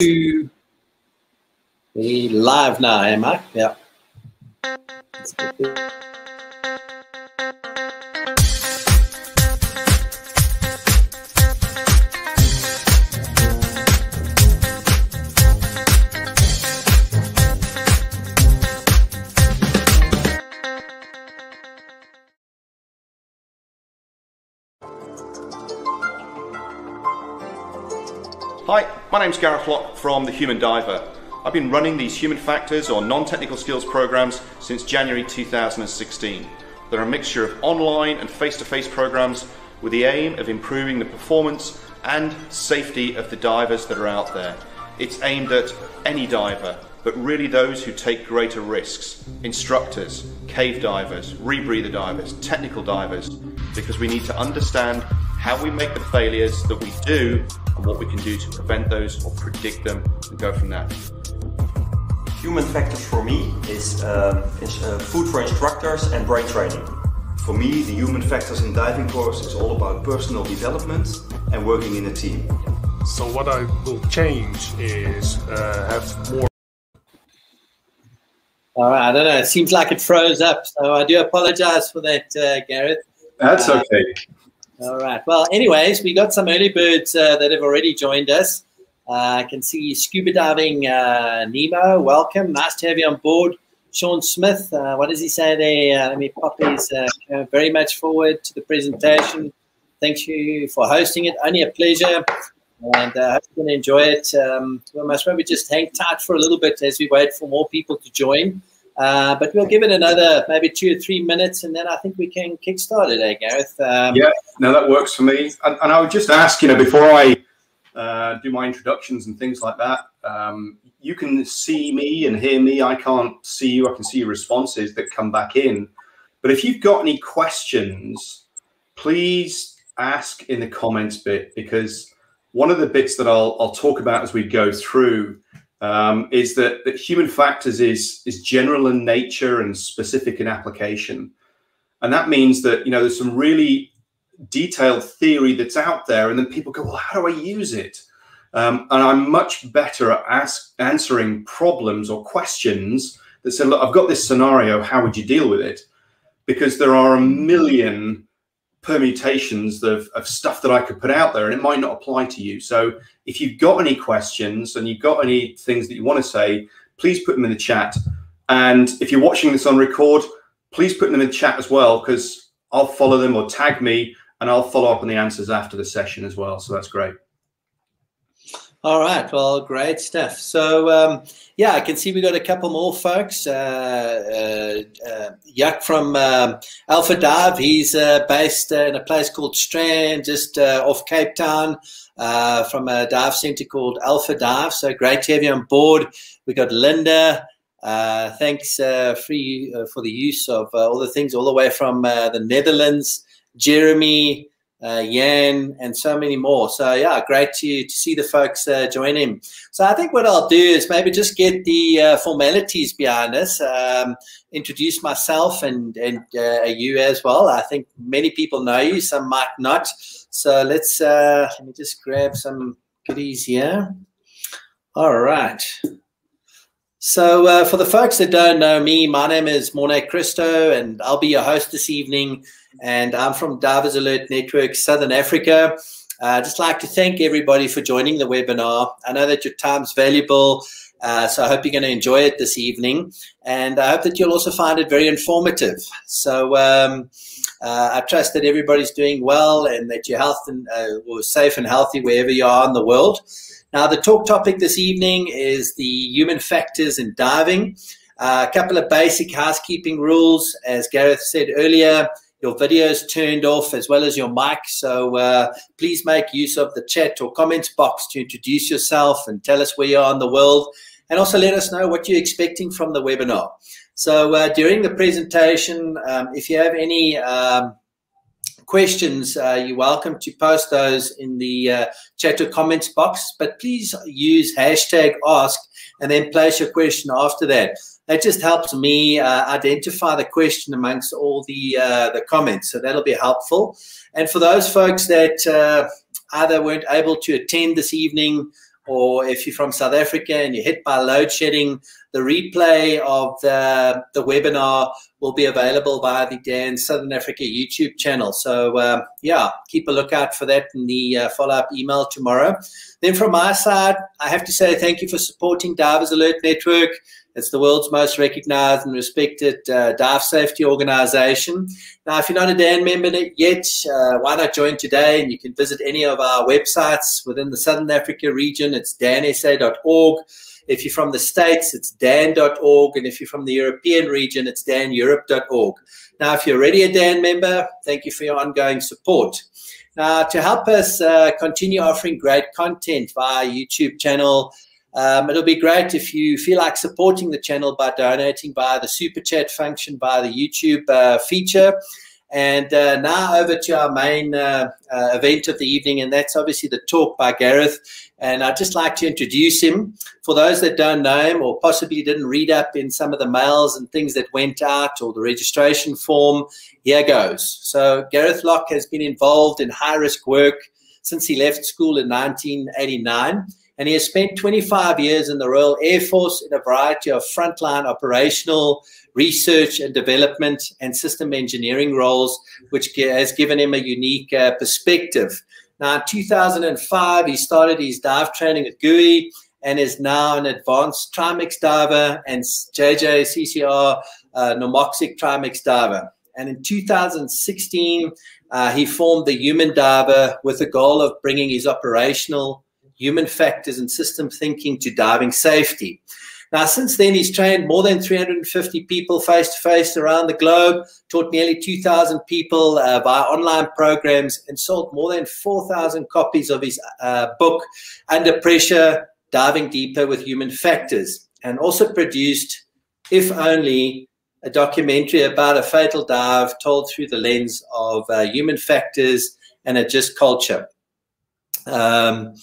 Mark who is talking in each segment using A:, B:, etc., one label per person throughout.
A: We live now, am I? Yeah.
B: Hi, my name's Gareth Lock from The Human Diver. I've been running these human factors or non-technical skills programs since January 2016. They're a mixture of online and face-to-face programs with the aim of improving the performance and safety of the divers that are out there. It's aimed at any diver, but really those who take greater risks. Instructors, cave divers, rebreather divers, technical divers, because we need to understand how we make the failures that we do and what we can do to prevent those or predict them and go from there.
C: Human factors for me is, uh, is uh, food for instructors and brain training.
D: For me, the human factors in diving course is all about personal development and working in a team.
E: So what I will change is uh, have more.
A: All right, I don't know. It seems like it froze up, so I do apologize for that, uh, Gareth.
F: That's
A: Uh,
F: okay.
A: All right. Well, anyways, we got some early birds uh, that have already joined us. Uh, I can see scuba diving uh, Nemo. Welcome. Nice to have you on board. Sean Smith. Uh, what does he say there? Uh, let me pop his. Uh, very much forward to the presentation. Thank you for hosting it. Only a pleasure. And uh, hope going to enjoy it. Um, we must maybe just hang tight for a little bit as we wait for more people to join. Uh, but we'll give it another maybe two or three minutes, and then I think we can kickstart it, eh, Gareth? Um,
F: Yeah, no, that works for me. And, and I would just ask, you know, before I uh, do my introductions and things like that, um, you can see me and hear me. I can't see you. I can see your responses that come back in. But if you've got any questions, please ask in the comments bit because one of the bits that I'll, I'll talk about as we go through um, is that, that human factors is is general in nature and specific in application, and that means that you know there's some really detailed theory that's out there, and then people go, well, how do I use it? Um, and I'm much better at ask, answering problems or questions that say, look, I've got this scenario. How would you deal with it? Because there are a million permutations of, of stuff that I could put out there and it might not apply to you. So if you've got any questions and you've got any things that you want to say, please put them in the chat. And if you're watching this on record, please put them in the chat as well, because I'll follow them or tag me and I'll follow up on the answers after the session as well. So that's great.
A: All right. Well, great stuff. So, um, yeah, I can see we got a couple more folks. Uh, uh, uh, Yuck from um, Alpha Dive. He's uh, based uh, in a place called Strand, just uh, off Cape Town, uh, from a dive center called Alpha Dive. So great to have you on board. We got Linda. Thanks for, the use of all the things all the way from the Netherlands. Jeremy, uh, Yan, and so many more. So yeah, great to, to see the folks uh, join in. So I think what I'll do is maybe just get the uh, formalities behind us, um, introduce myself and and uh, you as well. I think many people know you, some might not. So let's uh, let me just grab some goodies here. All right. So, uh, for the folks that don't know me, my name is Morne Christo, and I'll be your host this evening. And I'm from Divers Alert Network, Southern Africa. Uh, just like to thank everybody for joining the webinar. I know that your time's valuable, uh, so I hope you're going to enjoy it this evening. And I hope that you'll also find it very informative. So, um, uh, I trust that everybody's doing well and that you're health and uh, safe and healthy wherever you are in the world. Now, the talk topic this evening is the human factors in diving. Uh, a couple of basic housekeeping rules. As Gareth said earlier, your video is turned off as well as your mic. So uh, please make use of the chat or comments box to introduce yourself and tell us where you are in the world. And also let us know what you're expecting from the webinar. So uh, during the presentation, um, if you have any um, questions, uh, you're welcome to post those in the uh, chat or comments box, but please use hashtag ask and then place your question after that. That just helps me uh, identify the question amongst all the uh, the comments, so that'll be helpful. And for those folks that uh, either weren't able to attend this evening or if you're from South Africa and you're hit by load shedding, the replay of the, the webinar will be available via the DAN Southern Africa YouTube channel. So, uh, yeah, keep a lookout for that in the uh, follow up email tomorrow. Then, from my side, I have to say thank you for supporting Divers Alert Network. It's the world's most recognized and respected uh, dive safety organization. Now, if you're not a DAN member yet, uh, why not join today? And you can visit any of our websites within the Southern Africa region. It's dansa.org. If you're from the States, it's dan.org. And if you're from the European region, it's daneurope.org. Now, if you're already a DAN member, thank you for your ongoing support. Now, to help us uh, continue offering great content via YouTube channel, um, it'll be great if you feel like supporting the channel by donating via the super chat function via the YouTube uh, feature. And uh, now over to our main uh, uh, event of the evening, and that's obviously the talk by Gareth. And I'd just like to introduce him. For those that don't know him or possibly didn't read up in some of the mails and things that went out or the registration form, here goes. So Gareth Lock has been involved in high risk work since he left school in 1989 and he has spent 25 years in the Royal Air Force in a variety of frontline operational, research and development, and system engineering roles, which has given him a unique uh, perspective. Now, in 2005, he started his dive training at GUE and is now an advanced Trimix diver and JJCCR uh, Normoxic Trimix diver. And in 2016, uh, he formed the Human Diver with the goal of bringing his operational human factors and system thinking to diving safety. Now, since then, he's trained more than 350 people face to face around the globe, taught nearly 2,000 people uh, via online programs, and sold more than 4,000 copies of his uh, book, Under Pressure Diving Deeper with Human Factors, and also produced, if only, a documentary about a fatal dive told through the lens of uh, human factors and a just culture. Um,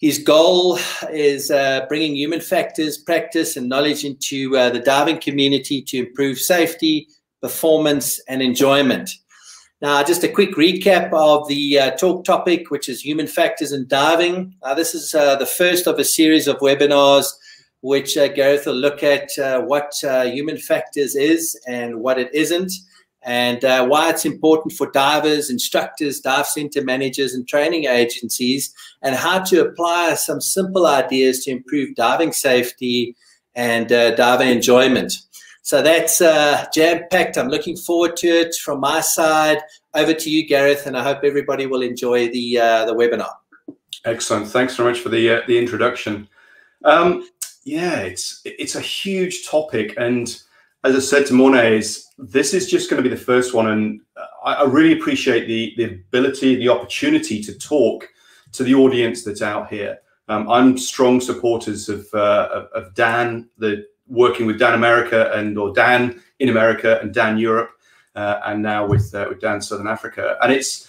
A: his goal is uh, bringing human factors, practice, and knowledge into uh, the diving community to improve safety, performance, and enjoyment. Now, just a quick recap of the uh, talk topic, which is human factors in diving. this is uh, the first of a series of webinars which uh, Gareth will look at uh, what human factors is and what it isn't and uh, why it's important for divers, instructors, dive center managers, and training agencies, and how to apply some simple ideas to improve diving safety and uh, diver enjoyment. So that's uh, jam packed. I'm looking forward to it from my side. Over to you, Gareth, and I hope everybody will enjoy the uh, the webinar.
F: Excellent. Thanks very much for the uh, the introduction. Um, yeah, it's it's a huge topic, and as I said to is this is just going to be the first one, and I, I, really appreciate the the ability, the opportunity to talk to the audience that's out here. Um, I'm strong supporters of, uh, of, DAN, the working with DAN America and or DAN in America and DAN Europe, uh, and now with uh, with DAN Southern Africa, and it's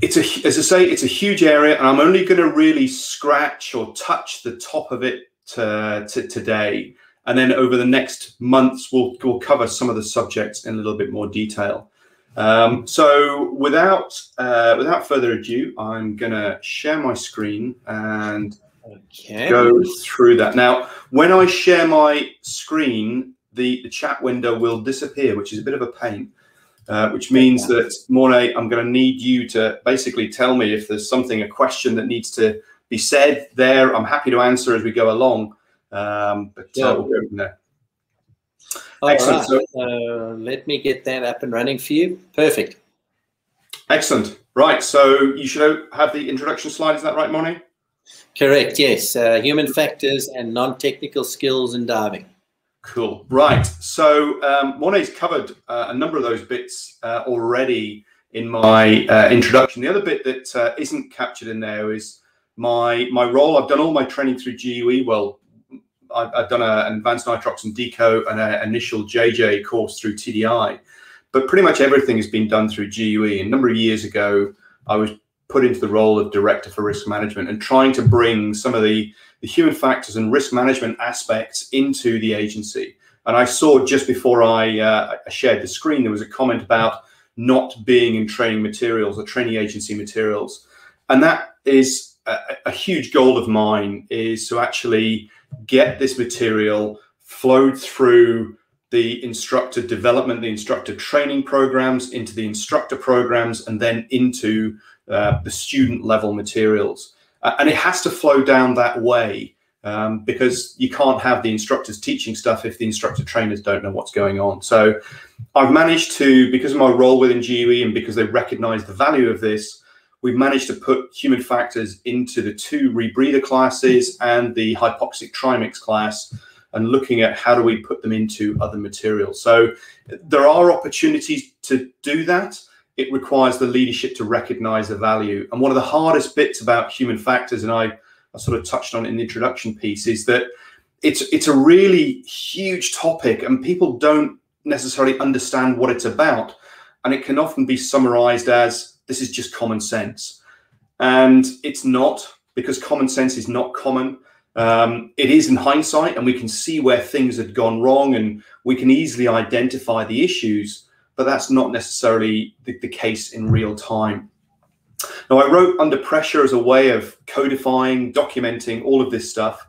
F: it's a as I say, it's a huge area, and I'm only going to really scratch or touch the top of it to today. And then over the next months, we'll, we'll cover some of the subjects in a little bit more detail. Um, so without uh, without further ado, I'm going to share my screen and okay. go through that. Now, when I share my screen, the, the chat window will disappear, which is a bit of a pain. Uh, which means that Mornay, I'm going to need you to basically tell me if there's something, a question that needs to be said there. I'm happy to answer as we go along. Um, but uh, yeah. uh, we'll go from there.
A: Excellent. Right. So, uh, let me get that up and running for you. Perfect.
F: Excellent. Right. So you should have the introduction slide. Is that right, Moni?
A: Correct. Yes. Uh, human factors and non-technical skills in diving.
F: Cool. Right. So um, Monet's covered uh, a number of those bits uh, already in my uh, introduction. The other bit that uh, not captured in there is my my role. I've done all my training through GUE. Well, I've, I've done a, an advanced nitrox and deco and an initial JJ course through TDI, but pretty much everything has been done through GUE. A number of years ago, I was put into the role of director for risk management and trying to bring some of the, the human factors and risk management aspects into the agency. And I saw just before I, uh, shared the screen, there was a comment about not being in training materials or training agency materials. And that is a, a huge goal of mine is to actually get this material flowed through the instructor development, the instructor training programs, into the instructor programs, and then into uh, the student level materials. Uh, and it has to flow down that way um, because you can't have the instructors teaching stuff if the instructor trainers don't know what's going on. So I've managed to, because of my role within GUE and because they recognize the value of this, we've managed to put human factors into the two rebreather classes and the hypoxic trimix class and looking at how do we put them into other materials. So there are opportunities to do that. It requires the leadership to recognize the value. And one of the hardest bits about human factors, and I, I sort of touched on in the introduction piece, is that it's it's a really huge topic and people don't necessarily understand what it's about. And it can often be summarized as this is just common sense. And it's not because common sense is not common. Um, it is in hindsight, and we can see where things had gone wrong, and we can easily identify the issues, but that's not necessarily the, the case in real time. Now, I wrote Under Pressure as a way of codifying, documenting all of this stuff.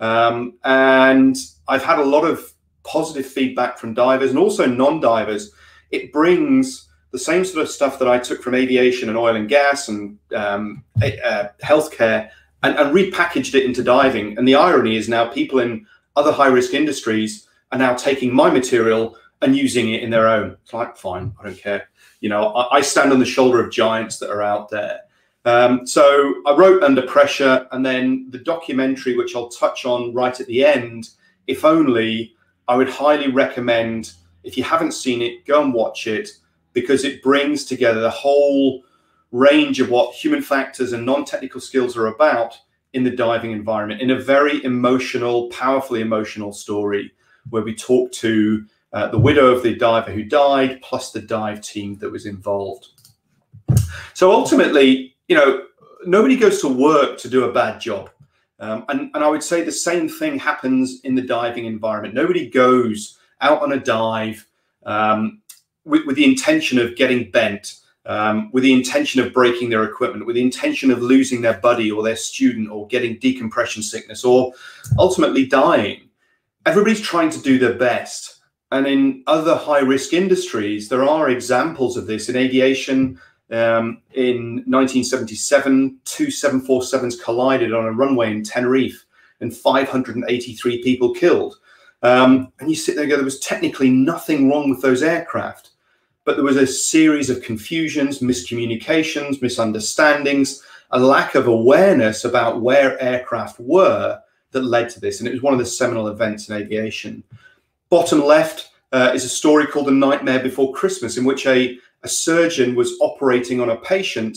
F: Um, and I've had a lot of positive feedback from divers and also non divers. It brings the same sort of stuff that I took from aviation and oil and gas and um, uh, healthcare and, and repackaged it into diving. And the irony is now people in other high risk industries are now taking my material and using it in their own. It's like, fine, I don't care. You know, I, I stand on the shoulder of giants that are out there. Um, so I wrote Under Pressure, and then the documentary, which I'll touch on right at the end, if only, I would highly recommend. If you haven't seen it, go and watch it because it brings together the whole range of what human factors and non-technical skills are about in the diving environment in a very emotional, powerfully emotional story where we talk to uh, the widow of the diver who died, plus the dive team that was involved. So ultimately, you know, nobody goes to work to do a bad job. Um, and, and I would say the same thing happens in the diving environment. Nobody goes out on a dive um, with, with the intention of getting bent um, with the intention of breaking their equipment, with the intention of losing their buddy or their student or getting decompression sickness or ultimately dying. Everybody's trying to do their best. And in other high risk industries, there are examples of this. In aviation, um, in 1977, two 747s collided on a runway in Tenerife and 583 people killed. Um, and you sit there and go, there was technically nothing wrong with those aircraft but there was a series of confusions, miscommunications, misunderstandings, a lack of awareness about where aircraft were that led to this. And it was one of the seminal events in aviation. Bottom left uh, is a story called The Nightmare Before Christmas, in which a, a surgeon was operating on a patient.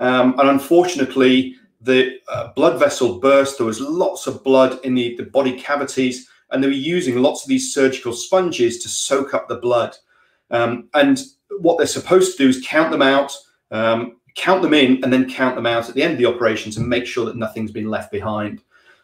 F: Um, and unfortunately, the uh, blood vessel burst. There was lots of blood in the, the body cavities, and they were using lots of these surgical sponges to soak up the blood. Um, and what they're supposed to do is count them out, um, count them in, and then count them out at the end of the operation to make sure that nothing's been left behind.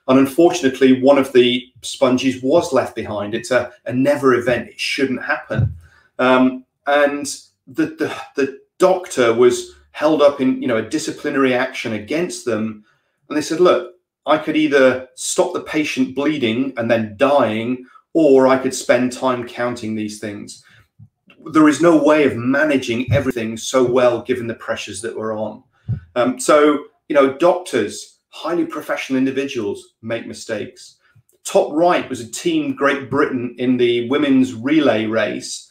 F: And unfortunately, one of the sponges was left behind. It's a, a never event. It shouldn't happen. Um, and the, the, the doctor was held up in you know a disciplinary action against them. And they said, look, I could either stop the patient bleeding and then dying, or I could spend time counting these things there is no way of managing everything so well given the pressures that we're on. Um, so, you know, doctors, highly professional individuals make mistakes. Top right was a team Great Britain in the women's relay race,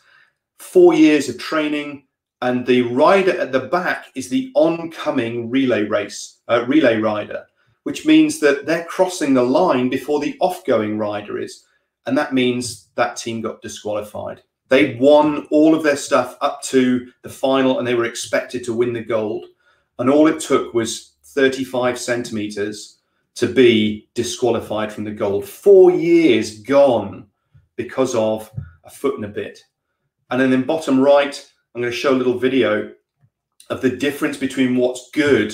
F: four years of training, and the rider at the back is the oncoming relay race, uh, relay rider, which means that they're crossing the line before the off-going rider is. And that means that team got disqualified. They won all of their stuff up to the final and they were expected to win the gold. And all it took was 35 centimeters to be disqualified from the gold. Four years gone because of a foot and a bit. And then in bottom right, I'm going to show a little video of the difference between what's good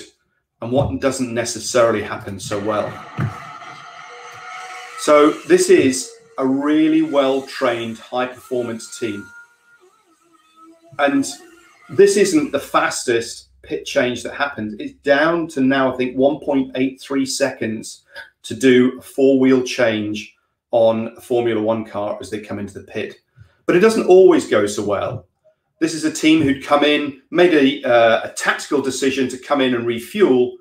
F: and what doesn't necessarily happen so well. So this is a really well trained, high performance team. And this isn't the fastest pit change that happened. It's down to now, I think, 1.83 seconds to do a four wheel change on a Formula One car as they come into the pit. But it doesn't always go so well. This is a team who'd come in, made a, uh, a tactical decision to come in and refuel,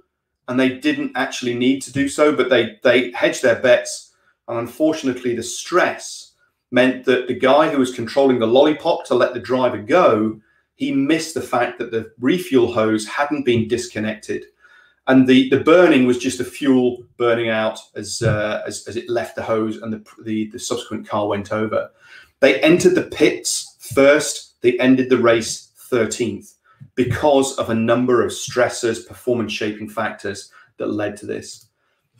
F: and they didn't actually need to do so, but they they hedged their bets. And unfortunately, the stress meant that the guy who was controlling the lollipop to let the driver go, he missed the fact that the refuel hose hadn't been disconnected, and the the burning was just the fuel burning out as uh, as, as it left the hose, and the, the the subsequent car went over. They entered the pits first. They ended the race 13th because of a number of stressors, performance shaping factors that led to this.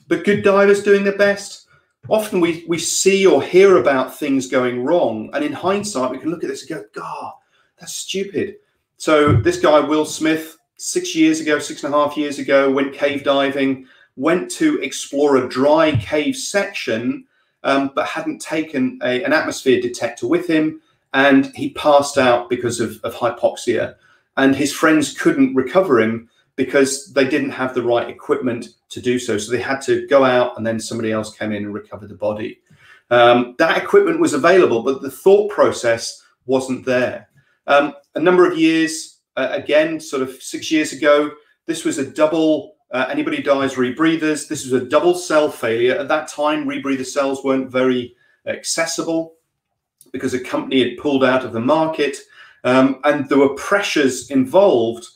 F: But good divers doing their best. Often we, we see or hear about things going wrong. And in hindsight, we can look at this and go, God, that's stupid. So this guy, Will Smith, six years ago, six and a half years ago, went cave diving, went to explore a dry cave section, um, but hadn't taken a, an atmosphere detector with him. And he passed out because of, of hypoxia and his friends couldn't recover him because they didn't have the right equipment to do so. So they had to go out, and then somebody else came in and recovered the body. Um, that equipment was available, but the thought process wasn't there. Um, a number of years, uh, again, sort of six years ago, this was a double. Uh, anybody dies rebreathers. This was a double cell failure. At that time, rebreather cells weren't very accessible because a company had pulled out of the market. Um, and there were pressures involved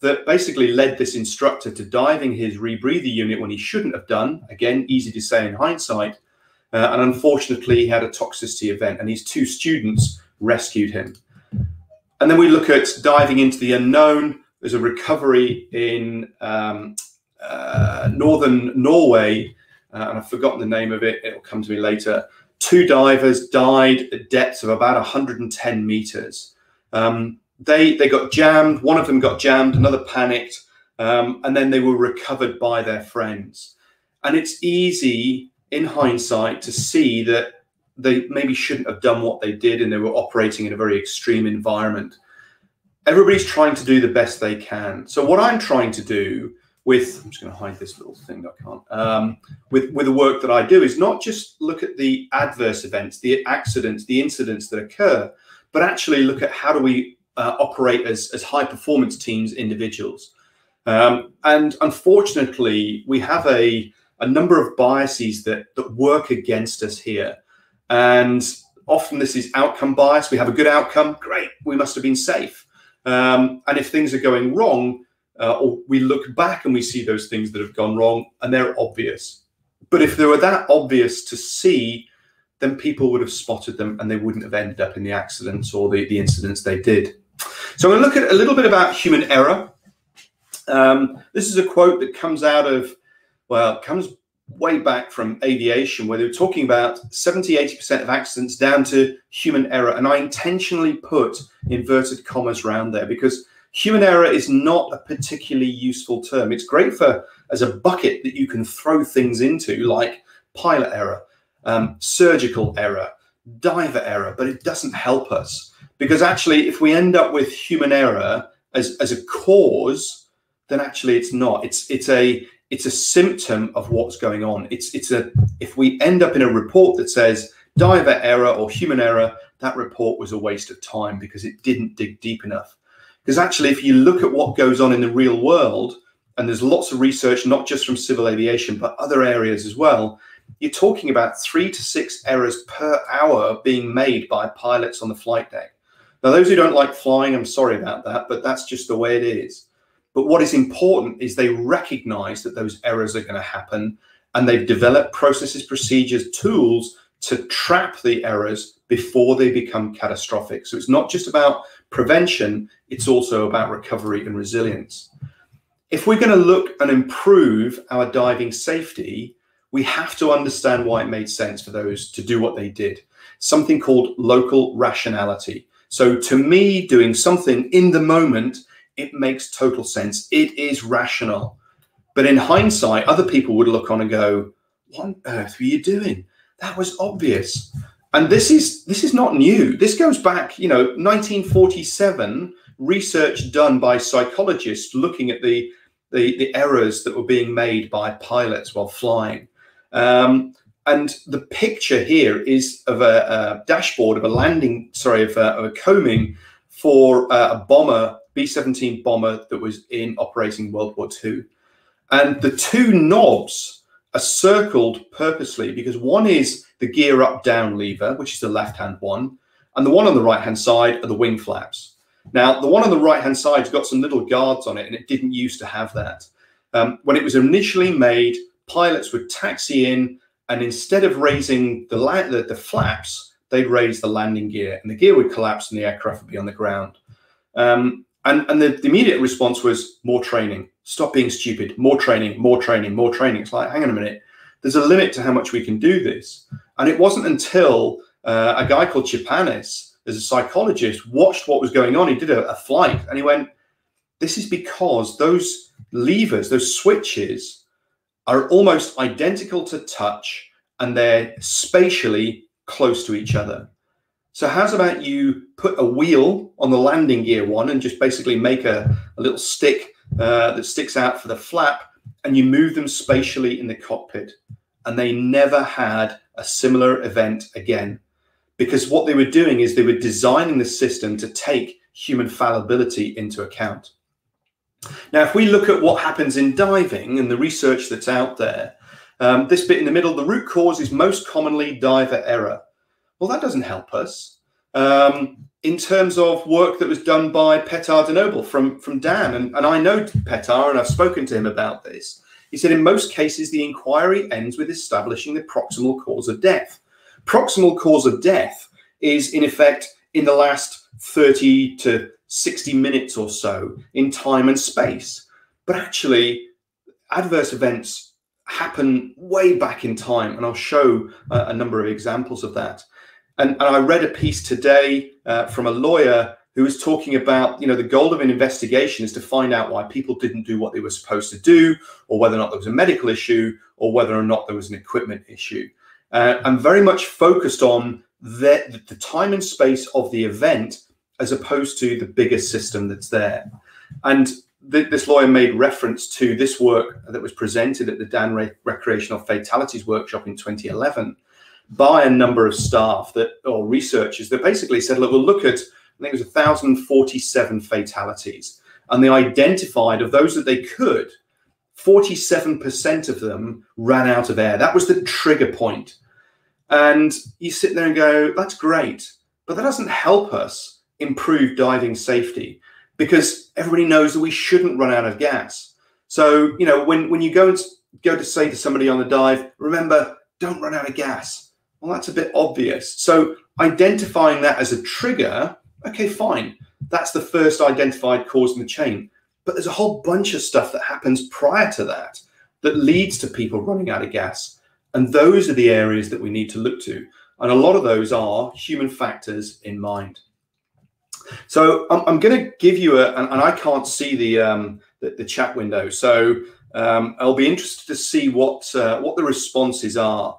F: that basically led this instructor to diving his rebreather unit when he shouldn't have done. Again, easy to say in hindsight. Uh, and unfortunately, he had a toxicity event, and his two students rescued him. And then we look at diving into the unknown. There's a recovery in um, uh, northern Norway, uh, and I've forgotten the name of it. It'll come to me later. Two divers died at depths of about 110 meters. Um, they they got jammed. One of them got jammed. Another panicked, um, and then they were recovered by their friends. And it's easy in hindsight to see that they maybe shouldn't have done what they did, and they were operating in a very extreme environment. Everybody's trying to do the best they can. So what I'm trying to do with I'm just going to hide this little thing I can't um, with with the work that I do is not just look at the adverse events, the accidents, the incidents that occur, but actually look at how do we uh, operate as, as high performance teams, individuals. Um, and unfortunately, we have a, a number of biases that, that work against us here. And often this is outcome bias. We have a good outcome, great, we must have been safe. Um, and if things are going wrong, uh, or we look back and we see those things that have gone wrong and they're obvious. But if they were that obvious to see, then people would have spotted them and they wouldn't have ended up in the accidents or the, the incidents they did. So I'm going to look at a little bit about human error. Um, this is a quote that comes out of, well, comes way back from aviation, where they were talking about 70, 80% of accidents down to human error. And I intentionally put inverted commas around there because human error is not a particularly useful term. It's great for as a bucket that you can throw things into, like pilot error um, surgical error, diver error, but it doesn't help us because actually, if we end up with human error as, as a cause, then actually it's not. It's it's a it's a symptom of what's going on. It's it's a if we end up in a report that says diver error or human error, that report was a waste of time because it didn't dig deep enough. Because actually, if you look at what goes on in the real world, and there's lots of research, not just from civil aviation, but other areas as well, you're talking about three to six errors per hour being made by pilots on the flight deck. Now, those who don't like flying, I'm sorry about that, but that's just the way it is. But what is important is they recognize that those errors are going to happen and they've developed processes, procedures, tools to trap the errors before they become catastrophic. So it's not just about prevention, it's also about recovery and resilience. If we're going to look and improve our diving safety, we have to understand why it made sense for those to do what they did. Something called local rationality. So to me, doing something in the moment, it makes total sense. It is rational. But in hindsight, other people would look on and go, What on earth were you doing? That was obvious. and this is this is not new. This goes back, you know, 1947. Research done by psychologists looking at the the, the errors that were being made by pilots while flying. Um, and the picture here is of a, a, dashboard of a landing, sorry, of a, of a coaming for uh, a bomber, B-17 bomber that was in operating World War II. And the two knobs are circled purposely because one is the gear up down lever, which is the left-hand one, and the one on the right-hand side are the wing flaps. Now, the one on the right-hand side's got some little guards on it, and it didn't used to have that. Um, when it was initially made, pilots would taxi in and instead of raising the, the, the flaps, they'd raise the landing gear, and the gear would collapse, and the aircraft would be on the ground. Um, and and the, the, immediate response was more training. Stop being stupid. More training. More training. More training. It's like, hang on a minute. There's a limit to how much we can do this. And it wasn't until uh, a guy called Chapanis, as a psychologist, watched what was going on. He did a, a flight, and he went, "This is because those levers, those switches, are almost identical to touch and they're spatially close to each other. So how's about you put a wheel on the landing gear one and just basically make a, a little stick uh, that sticks out for the flap and you move them spatially in the cockpit. And they never had a similar event again because what they were doing is they were designing the system to take human fallibility into account. Now, if we look at what happens in diving and the research that's out there, um, this bit in the middle, the root cause is most commonly diver error. Well, that doesn't help us. Um, in terms of work that was done by Petar Denoble from, from DAN, and, and I know Petar and I've spoken to him about this. He said, in most cases, the inquiry ends with establishing the proximal cause of death. Proximal cause of death is, in effect, in the last 30 to 60 minutes or so in time and space. But actually, adverse events happen way back in time, and I'll show a, a number of examples of that. And, and I read a piece today uh, from a lawyer who was talking about, you know, the goal of an investigation is to find out why people didn't do what they were supposed to do, or whether or not there was a medical issue, or whether or not there was an equipment issue. Uh, I'm very much focused on the, the time and space of the event as opposed to the bigger system that's there. And th- this lawyer made reference to this work that was presented at the DAN Re- Recreational Fatalities Workshop in 2011 by a number of staff that or researchers that basically said, look, we'll look at, I think it was 1,047 fatalities. And they identified of those that they could, 47% of them ran out of air. That was the trigger point. And you sit there and go, that's great, but that doesn't help us improve diving safety because everybody knows that we shouldn't run out of gas. So, you know, when, when you go and go to say to somebody on the dive, remember, don't run out of gas. Well, that's a bit obvious. So, identifying that as a trigger, okay, fine. That's the first identified cause in the chain. But there's a whole bunch of stuff that happens prior to that that leads to people running out of gas. And those are the areas that we need to look to. And a lot of those are human factors in mind. So I'm, I'm going to give you a, and, and, I can't see the, um, the, the chat window. So um, I'll be interested to see what uh, what the responses are.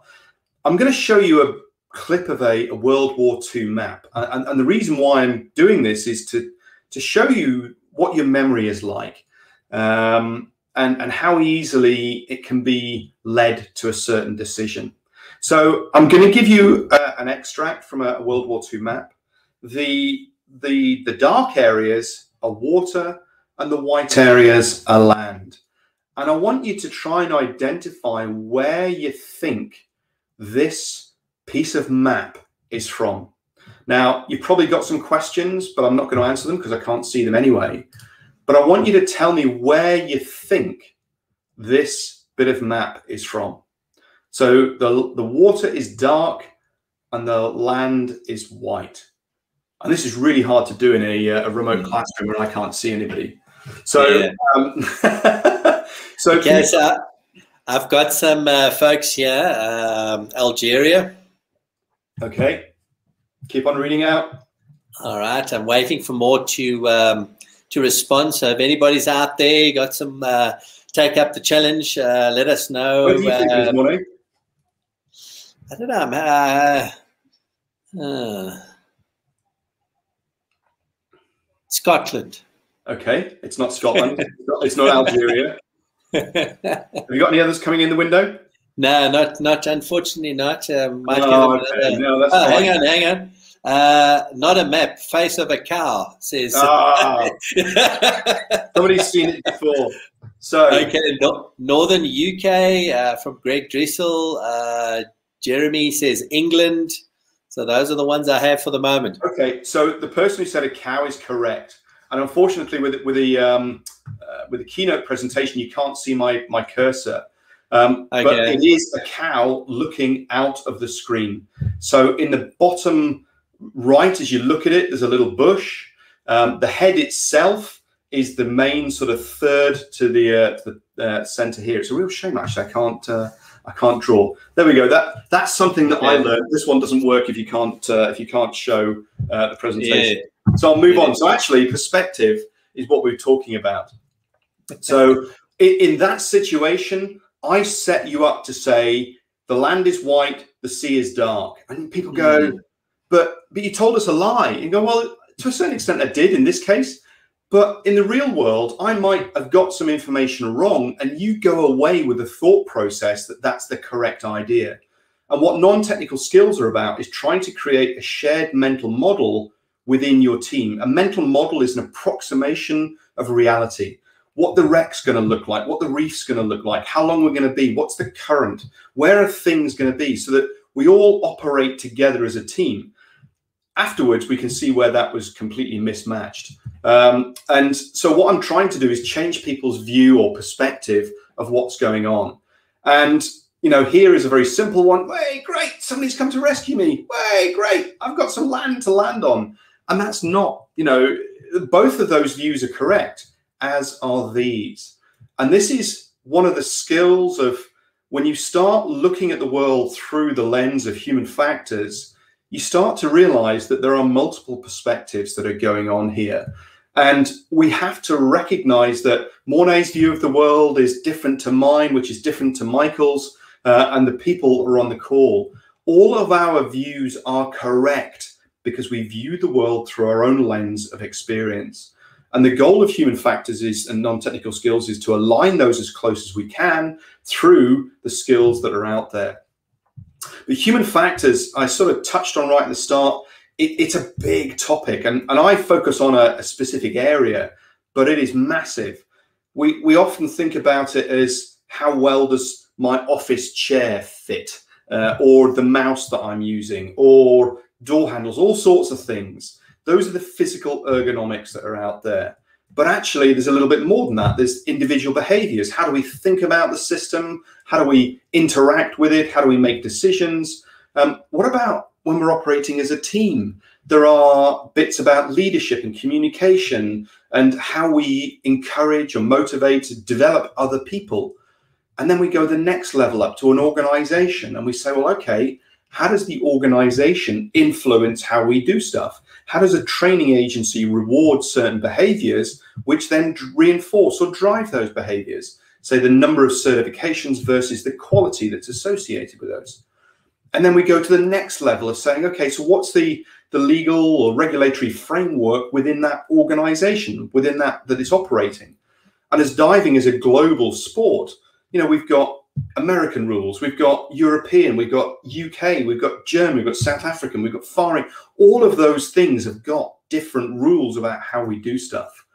F: I'm going to show you a clip of a, a World War II map, and, and, the reason why I'm doing this is to to show you what your memory is like, um, and and how easily it can be led to a certain decision. So I'm going to give you uh, an extract from a, a World War II map. The the the dark areas are water and the white areas are land. And I want you to try and identify where you think this piece of map is from. Now, you've probably got some questions, but I'm not going to answer them because I can't see them anyway. But I want you to tell me where you think this bit of map is from. So the, the water is dark and the land is white. And this is really hard to do in a, uh, a remote mm. classroom where I can't see anybody. So, yeah. um,
A: so yes, you... uh, I've got some uh, folks here, um, Algeria.
F: Okay, keep on reading out.
A: All right, I'm waiting for more to um, to respond. So if anybody's out there, got some uh, take up the challenge, uh, let us know.
F: What do you think,
A: um, I don't know. Uh, Uh, Scotland.
F: Okay, it's not Scotland. it's not Algeria. Have you got any others coming in the window?
A: No, not not unfortunately not. Uh,
F: Oh, okay. No, that's
A: oh,
F: fine.
A: hang on, hang on. Uh, not a map. Face of a cow says.
F: Ah, somebody's seen it before. So
A: okay, no, Northern UK uh, from Greg Dressel. Uh, Jeremy says England. So those are the ones I have for the moment.
F: Okay, so the person who said a cow is correct, and unfortunately, with with the um, uh, with the keynote presentation, you can't see my my cursor. Um, But it is a cow looking out of the screen. So in the bottom right, as you look at it, there's a little bush. Um, the head itself is the main sort of third to the uh, to the uh, center here. It's a real shame, actually. I can't. Uh, I can't draw. There we go. That that's something that I learned. This one doesn't work if you can't uh, if you can't show uh, the presentation.
A: Yeah.
F: So I'll move
A: Yeah.
F: on. So actually, perspective is what we're talking about. So in, in that situation, I set you up to say the land is white, the sea is dark, and people go, but but you told us a lie. You go, well, to a certain extent, I did in this case. But in the real world, I might have got some information wrong, and you go away with the thought process that that's the correct idea. And what non technical skills are about is trying to create a shared mental model within your team. A mental model is an approximation of reality. What the wreck's going to look like, what the reef's going to look like, how long we're going to be, what's the current, where are things going to be, so that we all operate together as a team. Afterwards, we can see where that was completely mismatched. Um, and so, what I'm trying to do is change people's view or perspective of what's going on. And you know, here is a very simple one. Way, great! Somebody's come to rescue me. Way, great! I've got some land to land on. And that's not, you know, both of those views are correct, as are these. And this is one of the skills of when you start looking at the world through the lens of human factors, you start to realize that there are multiple perspectives that are going on here. And we have to recognize that Mornay's view of the world is different to mine, which is different to Michael's, uh, and the people are on the call. All of our views are correct because we view the world through our own lens of experience. And the goal of human factors is and non-technical skills is to align those as close as we can through the skills that are out there. But human factors, I sort of touched on right at the start. It, it's a big topic, and, and I focus on a, a specific area, but it is massive. We we often think about it as how well does my office chair fit, uh, or the mouse that I'm using, or door handles, all sorts of things. Those are the physical ergonomics that are out there. But actually, there's a little bit more than that. There's individual behaviors. How do we think about the system? How do we interact with it? How do we make decisions? Um, what about when we're operating as a team? There are bits about leadership and communication and how we encourage or motivate, to develop other people. And then we go the next level up to an organization and we say, well, okay, how does the organization influence how we do stuff? How does a training agency reward certain behaviors, which then reinforce or drive those behaviors? Say the number of certifications versus the quality that's associated with those. And then we go to the next level of saying, okay, so what's the, the legal or regulatory framework within that organization, within that that it's operating? And as diving is a global sport, you know, we've got American rules, we've got European, we've got UK, we've got German, we've got South African, we've got foreign. All of those things have got different rules about how we do stuff.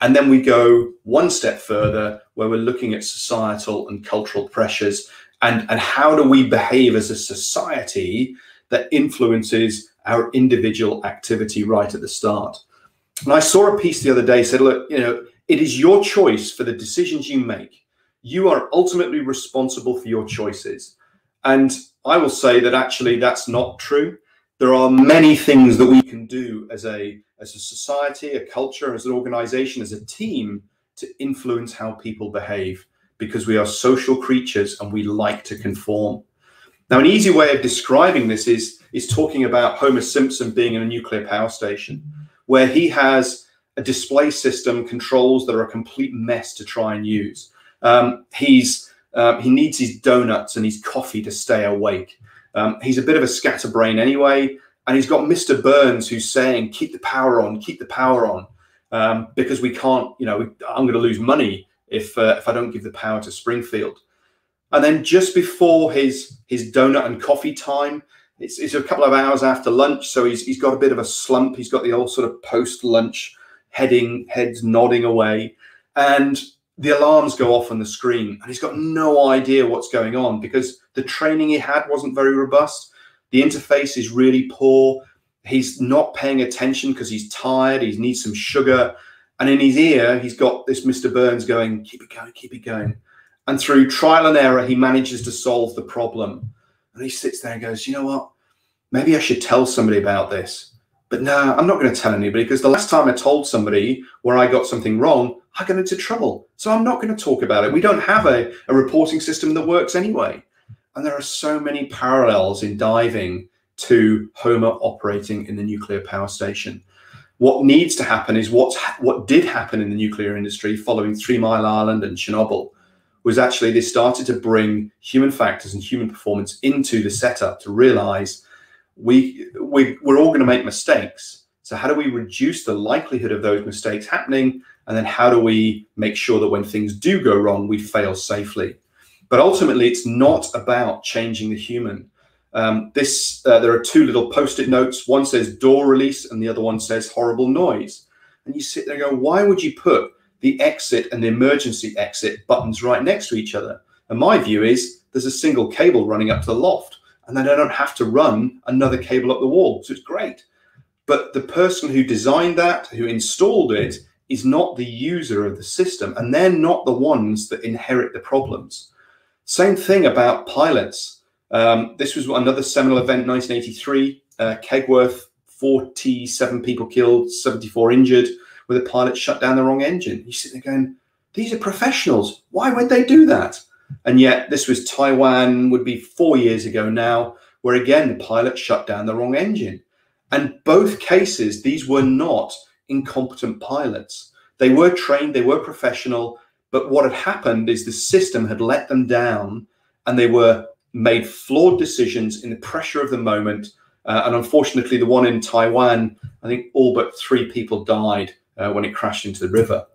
F: And then we go one step further where we're looking at societal and cultural pressures and, and how do we behave as a society that influences our individual activity right at the start. And I saw a piece the other day said, look, you know, it is your choice for the decisions you make you are ultimately responsible for your choices. And I will say that actually that's not true. There are many things that we can do as a as a society, a culture, as an organization, as a team to influence how people behave because we are social creatures and we like to conform. Now, an easy way of describing this is, is talking about Homer Simpson being in a nuclear power station, where he has a display system controls that are a complete mess to try and use. Um, he's um, he needs his donuts and his coffee to stay awake. Um, he's a bit of a scatterbrain anyway, and he's got Mr. Burns who's saying, "Keep the power on, keep the power on," um, because we can't, you know, I'm going to lose money if uh, if I don't give the power to Springfield. And then just before his his donut and coffee time, it's, it's a couple of hours after lunch, so he's he's got a bit of a slump. He's got the old sort of post lunch heading heads nodding away, and the alarms go off on the screen, and he's got no idea what's going on because the training he had wasn't very robust. The interface is really poor. He's not paying attention because he's tired. He needs some sugar. And in his ear, he's got this Mr. Burns going, keep it going, keep it going. And through trial and error, he manages to solve the problem. And he sits there and goes, you know what? Maybe I should tell somebody about this. But no, I'm not going to tell anybody because the last time I told somebody where I got something wrong, I got into trouble. So I'm not going to talk about it. We don't have a, a reporting system that works anyway. And there are so many parallels in diving to Homer operating in the nuclear power station. What needs to happen is what's what did happen in the nuclear industry following Three Mile Island and Chernobyl was actually they started to bring human factors and human performance into the setup to realize we, we we're all going to make mistakes. So how do we reduce the likelihood of those mistakes happening? And then how do we make sure that when things do go wrong, we fail safely? But ultimately, it's not about changing the human. Um, this uh, there are two little post-it notes. One says door release, and the other one says horrible noise. And you sit there and go, why would you put the exit and the emergency exit buttons right next to each other? And my view is there's a single cable running up to the loft, and then I don't have to run another cable up the wall. So it's great. But the person who designed that, who installed it, is not the user of the system, and they're not the ones that inherit the problems. Same thing about pilots. Um, this was another seminal event, 1983. Uh, Kegworth, 47 people killed, 74 injured, where the pilot shut down the wrong engine. You sit there going, these are professionals. Why would they do that? And yet, this was Taiwan, would be four years ago now, where again the pilot shut down the wrong engine. And both cases, these were not incompetent pilots. They were trained, they were professional, but what had happened is the system had let them down and they were made flawed decisions in the pressure of the moment. Uh, and unfortunately, the one in Taiwan, I think all but three people died uh, when it crashed into the river.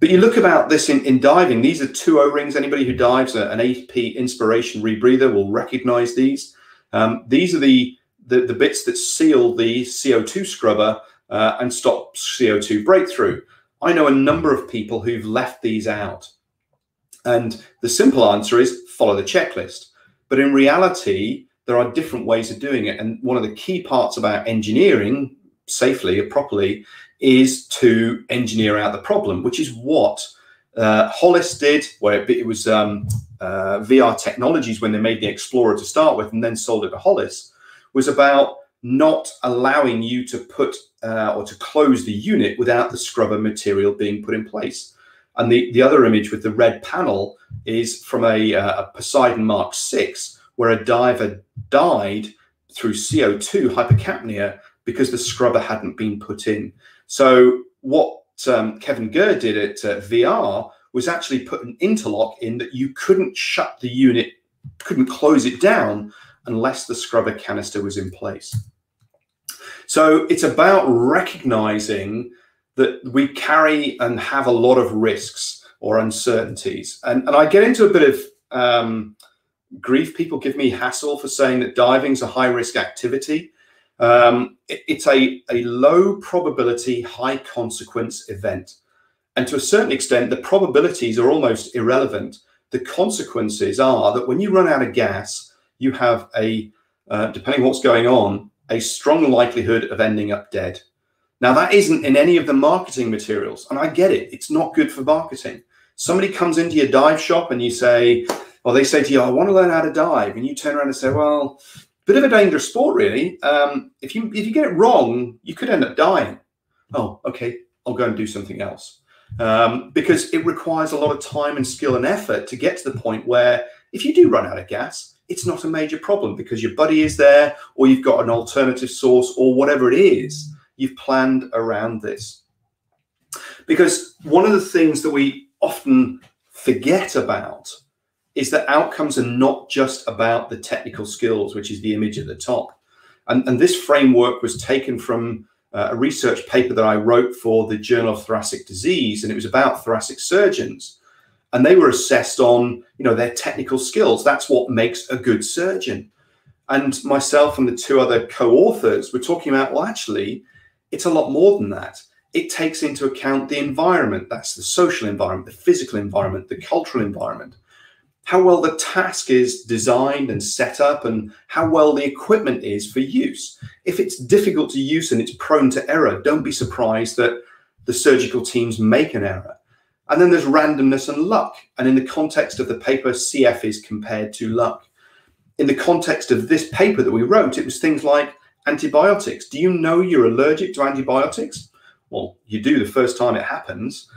F: But you look about this in, in diving, these are two O-rings. Anybody who dives an AP inspiration rebreather will recognize these. Um, these are the, the, the, bits that seal the CO2 scrubber uh, and stop CO2 breakthrough. I know a number of people who've left these out. And the simple answer is follow the checklist. But in reality, there are different ways of doing it. And one of the key parts about engineering safely or properly is to engineer out the problem, which is what uh, Hollis did, where it, it was um, uh, VR Technologies when they made the Explorer to start with and then sold it to Hollis, was about not allowing you to put uh, or to close the unit without the scrubber material being put in place. And the, the other image with the red panel is from a, uh, a Poseidon Mark 6, where a diver died through CO2 hypercapnia because the scrubber hadn't been put in. So what um, Kevin Gurr did at uh, VR was actually put an interlock in that you couldn't shut the unit, couldn't close it down unless the scrubber canister was in place. So it's about recognizing that we carry and have a lot of risks or uncertainties. And, and I get into a bit of um, grief. People give me hassle for saying that diving is a high risk activity. Um, it, it's a, a low probability, high consequence event. And to a certain extent, the probabilities are almost irrelevant. The consequences are that when you run out of gas, you have a, uh, depending on what's going on, a strong likelihood of ending up dead. Now, that isn't in any of the marketing materials, and I get it. It's not good for marketing. Somebody comes into your dive shop and you say, or they say to you, I want to learn how to dive. And you turn around and say, well, bit of a dangerous sport, really. Um, if you if you get it wrong, you could end up dying. Oh, okay, I'll go and do something else. Um, because it requires a lot of time and skill and effort to get to the point where if you do run out of gas, it's not a major problem because your buddy is there or you've got an alternative source or whatever it is, you've planned around this. Because one of the things that we often forget about is that outcomes are not just about the technical skills, which is the image at the top. And, and this framework was taken from uh, a research paper that I wrote for the Journal of Thoracic Disease, and it was about thoracic surgeons. And they were assessed on, you know, their technical skills. That's what makes a good surgeon. And myself and the two other co-authors were talking about, well, actually, it's a lot more than that. It takes into account the environment. That's the social environment, the physical environment, the cultural environment how well the task is designed and set up and how well the equipment is for use. If it's difficult to use and it's prone to error, don't be surprised that the surgical teams make an error. And then there's randomness and luck. And in the context of the paper, CF is compared to luck. In the context of this paper that we wrote, it was things like antibiotics. Do you know you're allergic to antibiotics? Well, you do the first time it happens.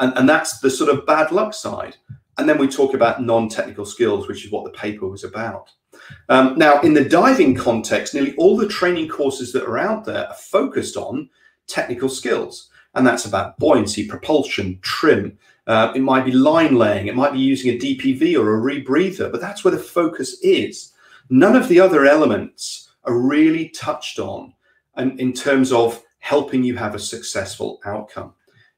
F: And, and that's the sort of bad luck side. And then we talk about non-technical skills, which is what the paper was about. Um, now, in the diving context, nearly all the training courses that are out there are focused on technical skills. And that's about buoyancy, propulsion, trim. Uh, it might be line laying. It might be using a DPV or a rebreather, but that's where the focus is. None of the other elements are really touched on and in terms of helping you have a successful outcome.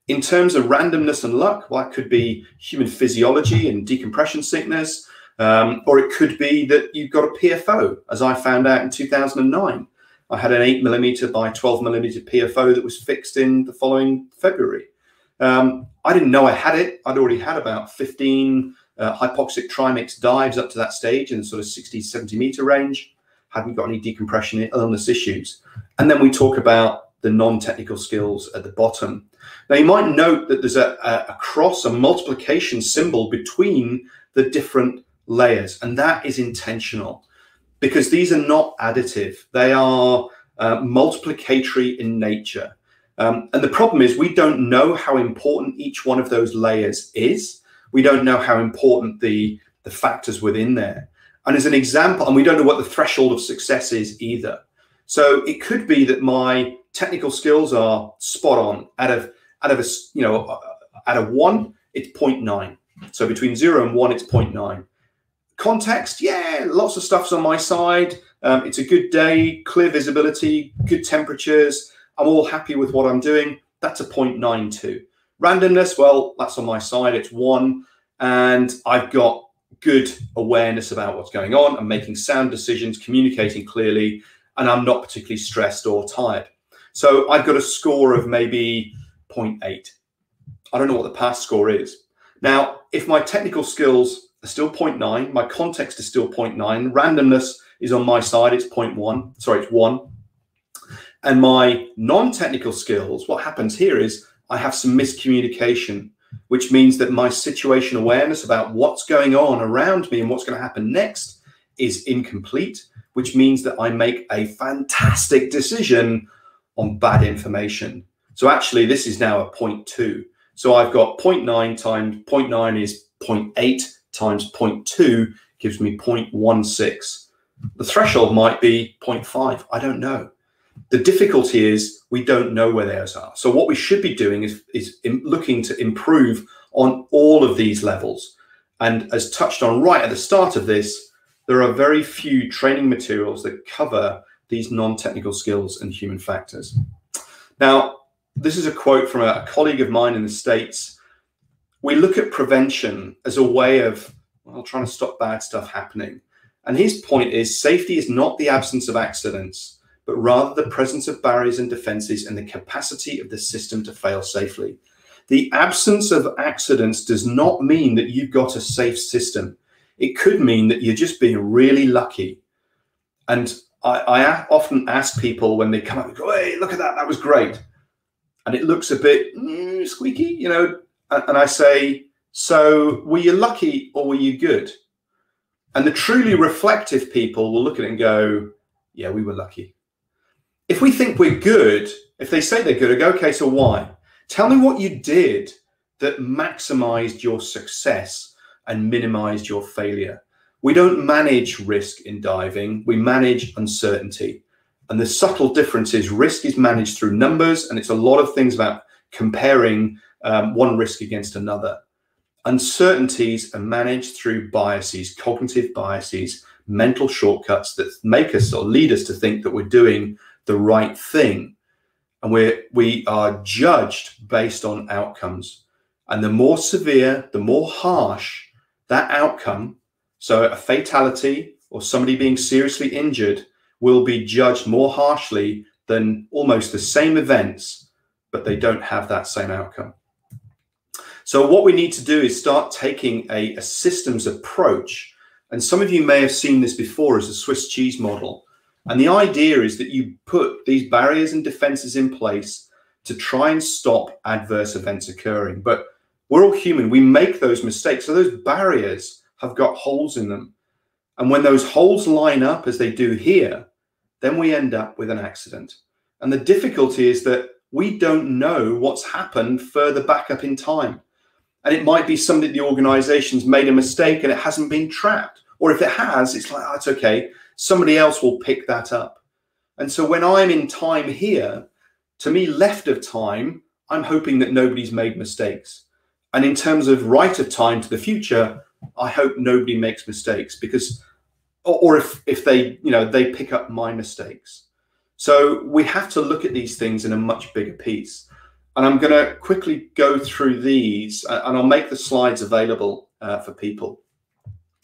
F: In terms of randomness and luck, well, that could be human physiology and decompression sickness, um, or it could be that you've got a PFO, as I found out in 2009. I had an 8 millimeter by 12 millimeter PFO that was fixed in the following February. Um, I didn't know I had it. I'd already had about 15 uh, hypoxic trimix dives up to that stage in the sort of 60, 70 meter range. Hadn't got any decompression illness issues. And then we talk about the non-technical skills at the bottom. Now you might note that there's a, a, a cross, a multiplication symbol between the different layers, and that is intentional because these are not additive. They are uh, multiplicatory in nature. Um, and the problem is we don't know how important each one of those layers is. We don't know how important the, the factors within there. And as an example, and we don't know what the threshold of success is either. So it could be that my technical skills are spot on. Out of out of a you know out of one, it's 0.9. So between zero and one, it's 0.9. Context, yeah, lots of stuff's on my side. Um, it's a good day, clear visibility, good temperatures. I'm all happy with what I'm doing. That's a 0.92. Randomness, well, that's on my side. It's one, and I've got good awareness about what's going on. I'm making sound decisions, communicating clearly, and I'm not particularly stressed or tired. So I've got a score of maybe 0.8. I don't know what the pass score is. Now, if my technical skills are still 0.9, my context is still 0.9, randomness is on my side, it's 0.1, sorry, it's 1. And my non-technical skills, what happens here is I have some miscommunication, which means that my situation awareness about what's going on around me and what's going to happen next is incomplete, which means that I make a fantastic decision on bad information. So actually, this is now a 0.2. So I've got 0.9 times 0.9 is 0.8 times 0.2 gives me 0.16. The threshold might be 0.5. I don't know. The difficulty is we don't know where those are. So what we should be doing is, is looking to improve on all of these levels. And as touched on right at the start of this, there are very few training materials that cover these non-technical skills and human factors. Now, this is a quote from a, colleague of mine in the States. We look at prevention as a way of well, trying to stop bad stuff happening. And his point is safety is not the absence of accidents, but rather the presence of barriers and defenses and the capacity of the system to fail safely. The absence of accidents does not mean that you've got a safe system. It could mean that you're just being really lucky. And I, I often ask people when they come up and go, hey, look at that, that was great. And it looks a bit mm, squeaky, you know, and I say, so were you lucky or were you good? And the truly reflective people will look at it and go, yeah, we were lucky. If we think we're good, if they say they're good, I go, okay, so why? Tell me what you did that maximized your success and minimized your failure. We don't manage risk in diving, we manage uncertainty. And the subtle difference is risk is managed through numbers, and it's a lot of things about comparing um, one risk against another. Uncertainties are managed through biases, cognitive biases, mental shortcuts that make us or lead us to think that we're doing the right thing. And we're, we are judged based on outcomes. And the more severe, the more harsh that outcome, so a fatality or somebody being seriously injured, will be judged more harshly than almost the same events, but they don't have that same outcome. So what we need to do is start taking a, a systems approach. And some of you may have seen this before as a Swiss cheese model. And the idea is that you put these barriers and defenses in place to try and stop adverse events occurring. But we're all human. We make those mistakes. So those barriers have got holes in them. And when those holes line up as they do here, then we end up with an accident. And the difficulty is that we don't know what's happened further back up in time. And it might be something the organization's made a mistake and it hasn't been trapped. Or if it has, it's like, oh, it's okay. Somebody else will pick that up. And so when I'm in time here, to me, left of time, I'm hoping that nobody's made mistakes. And in terms of right of time to the future, I hope nobody makes mistakes because, or, or if, if they, you know, they pick up my mistakes. So we have to look at these things in a much bigger piece. And I'm going to quickly go through these uh, and I'll make the slides available uh, for people.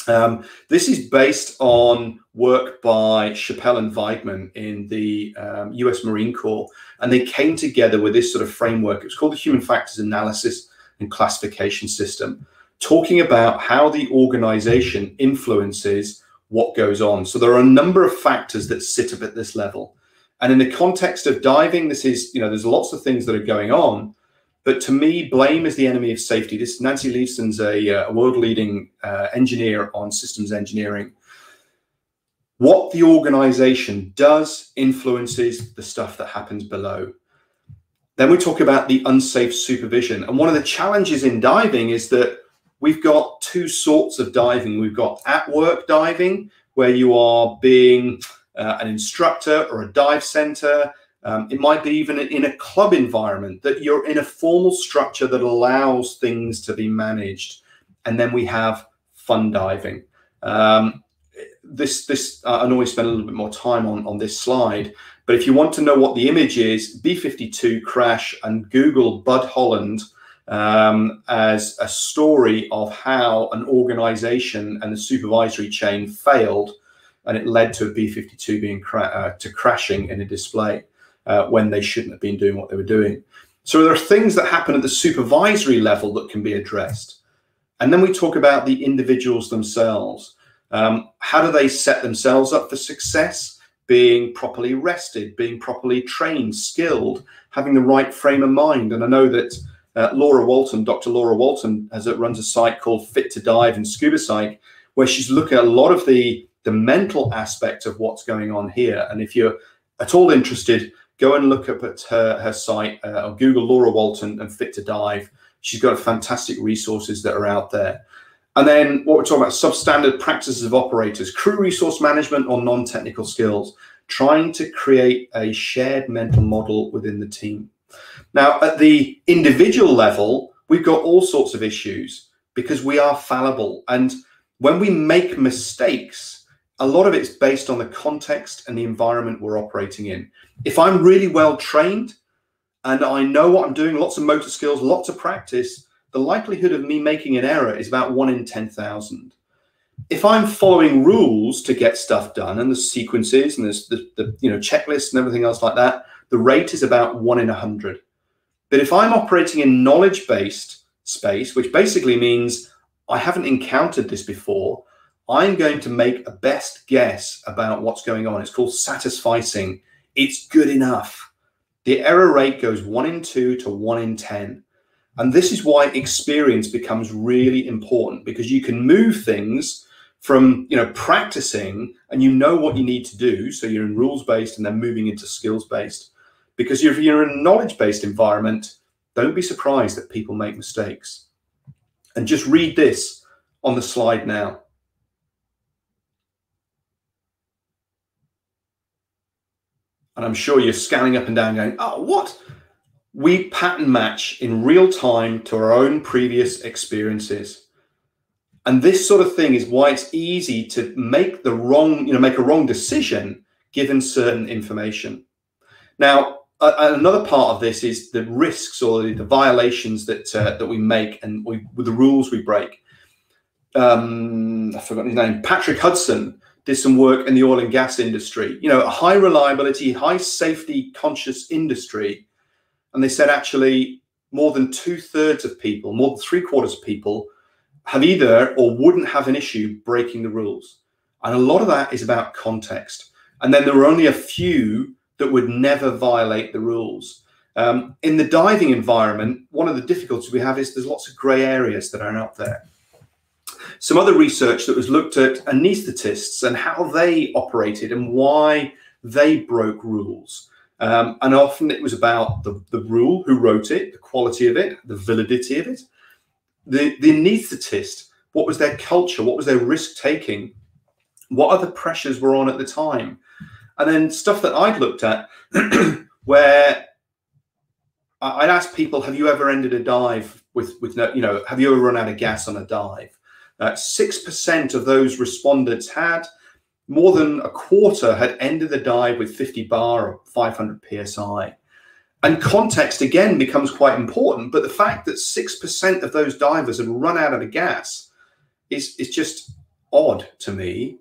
F: Um, this is based on work by Shappell and Wiegmann in the um, US Marine Corps. And they came together with this sort of framework. It's called the Human Factors Analysis and Classification System, talking about how the organization influences what goes on. So there are a number of factors that sit up at this level. And in the context of diving, this is, you know, there's lots of things that are going on. But to me, blame is the enemy of safety. This Nancy Leveson's a, uh, a world-leading uh, engineer on systems engineering. What the organization does influences the stuff that happens below. Then we talk about the unsafe supervision. And one of the challenges in diving is that we've got two sorts of diving. We've got at work diving, where you are being uh, an instructor or a dive center. Um, it might be even in a club environment that you're in a formal structure that allows things to be managed. And then we have fun diving. Um, this, this uh, I normally spend a little bit more time on, on this slide, but if you want to know what the image is, B-52 crash and Google Bud Holland um, as a story of how an organization and the supervisory chain failed and it led to a B-52 being cra uh, to crashing in a display uh, when they shouldn't have been doing what they were doing. So there are things that happen at the supervisory level that can be addressed. And then we talk about the individuals themselves. Um, how do they set themselves up for success? Being properly rested, being properly trained, skilled, having the right frame of mind. And I know that uh, Laura Walton, Dr. Laura Walton, has runs a site called Fit to Dive and Scuba Psych, where she's looking at a lot of the the mental aspect of what's going on here. And if you're at all interested, go and look up at her, her site uh, or Google Laura Walton and Fit to Dive. She's got fantastic resources that are out there. And then what we're talking about, substandard practices of operators, crew resource management or non-technical skills, trying to create a shared mental model within the team. Now, at the individual level, we've got all sorts of issues because we are fallible. And when we make mistakes, a lot of it's based on the context and the environment we're operating in. If I'm really well trained and I know what I'm doing, lots of motor skills, lots of practice, the likelihood of me making an error is about one in 10,000. If I'm following rules to get stuff done and the sequences and there's the, the you know checklists and everything else like that, the rate is about one in a hundred. But if I'm operating in knowledge-based space, which basically means I haven't encountered this before, I'm going to make a best guess about what's going on. It's called satisficing. It's good enough. The error rate goes one in two to one in 10. And this is why experience becomes really important because you can move things from, you know, practicing and you know what you need to do. So you're in rules based and then moving into skills based. Because if you're in a knowledge based environment, don't be surprised that people make mistakes. And just read this on the slide now. And I'm sure you're scanning up and down going, oh, what? We pattern match in real time to our own previous experiences. And this sort of thing is why it's easy to make the wrong, you know, make a wrong decision given certain information. Now, another part of this is the risks or the, the violations that uh, that we make and we, the rules we break. Um, I forgot his name. Patrick Hudson did some work in the oil and gas industry. You know, a high reliability, high safety conscious industry, and they said actually more than two thirds of people, more than three quarters of people, have either or wouldn't have an issue breaking the rules. And a lot of that is about context. And then there were only a few that would never violate the rules. Um, in the diving environment, one of the difficulties we have is there's lots of grey areas that are out there. Some other research that was looked at anaesthetists and how they operated and why they broke rules. Um, and often it was about the, the rule, who wrote it, the quality of it, the validity of it. The, the anaesthetist, what was their culture? What was their risk taking? What other pressures were on at the time? And then stuff that I'd looked at where I'd ask people, have you ever ended a dive with, with no, you know, have you ever run out of gas on a dive? Uh, six uh, percent of those respondents had. More than a quarter had ended the dive with 50 bar or 500 psi. And context again becomes quite important. But the fact that six percent of those divers had run out of the gas is is just odd to me.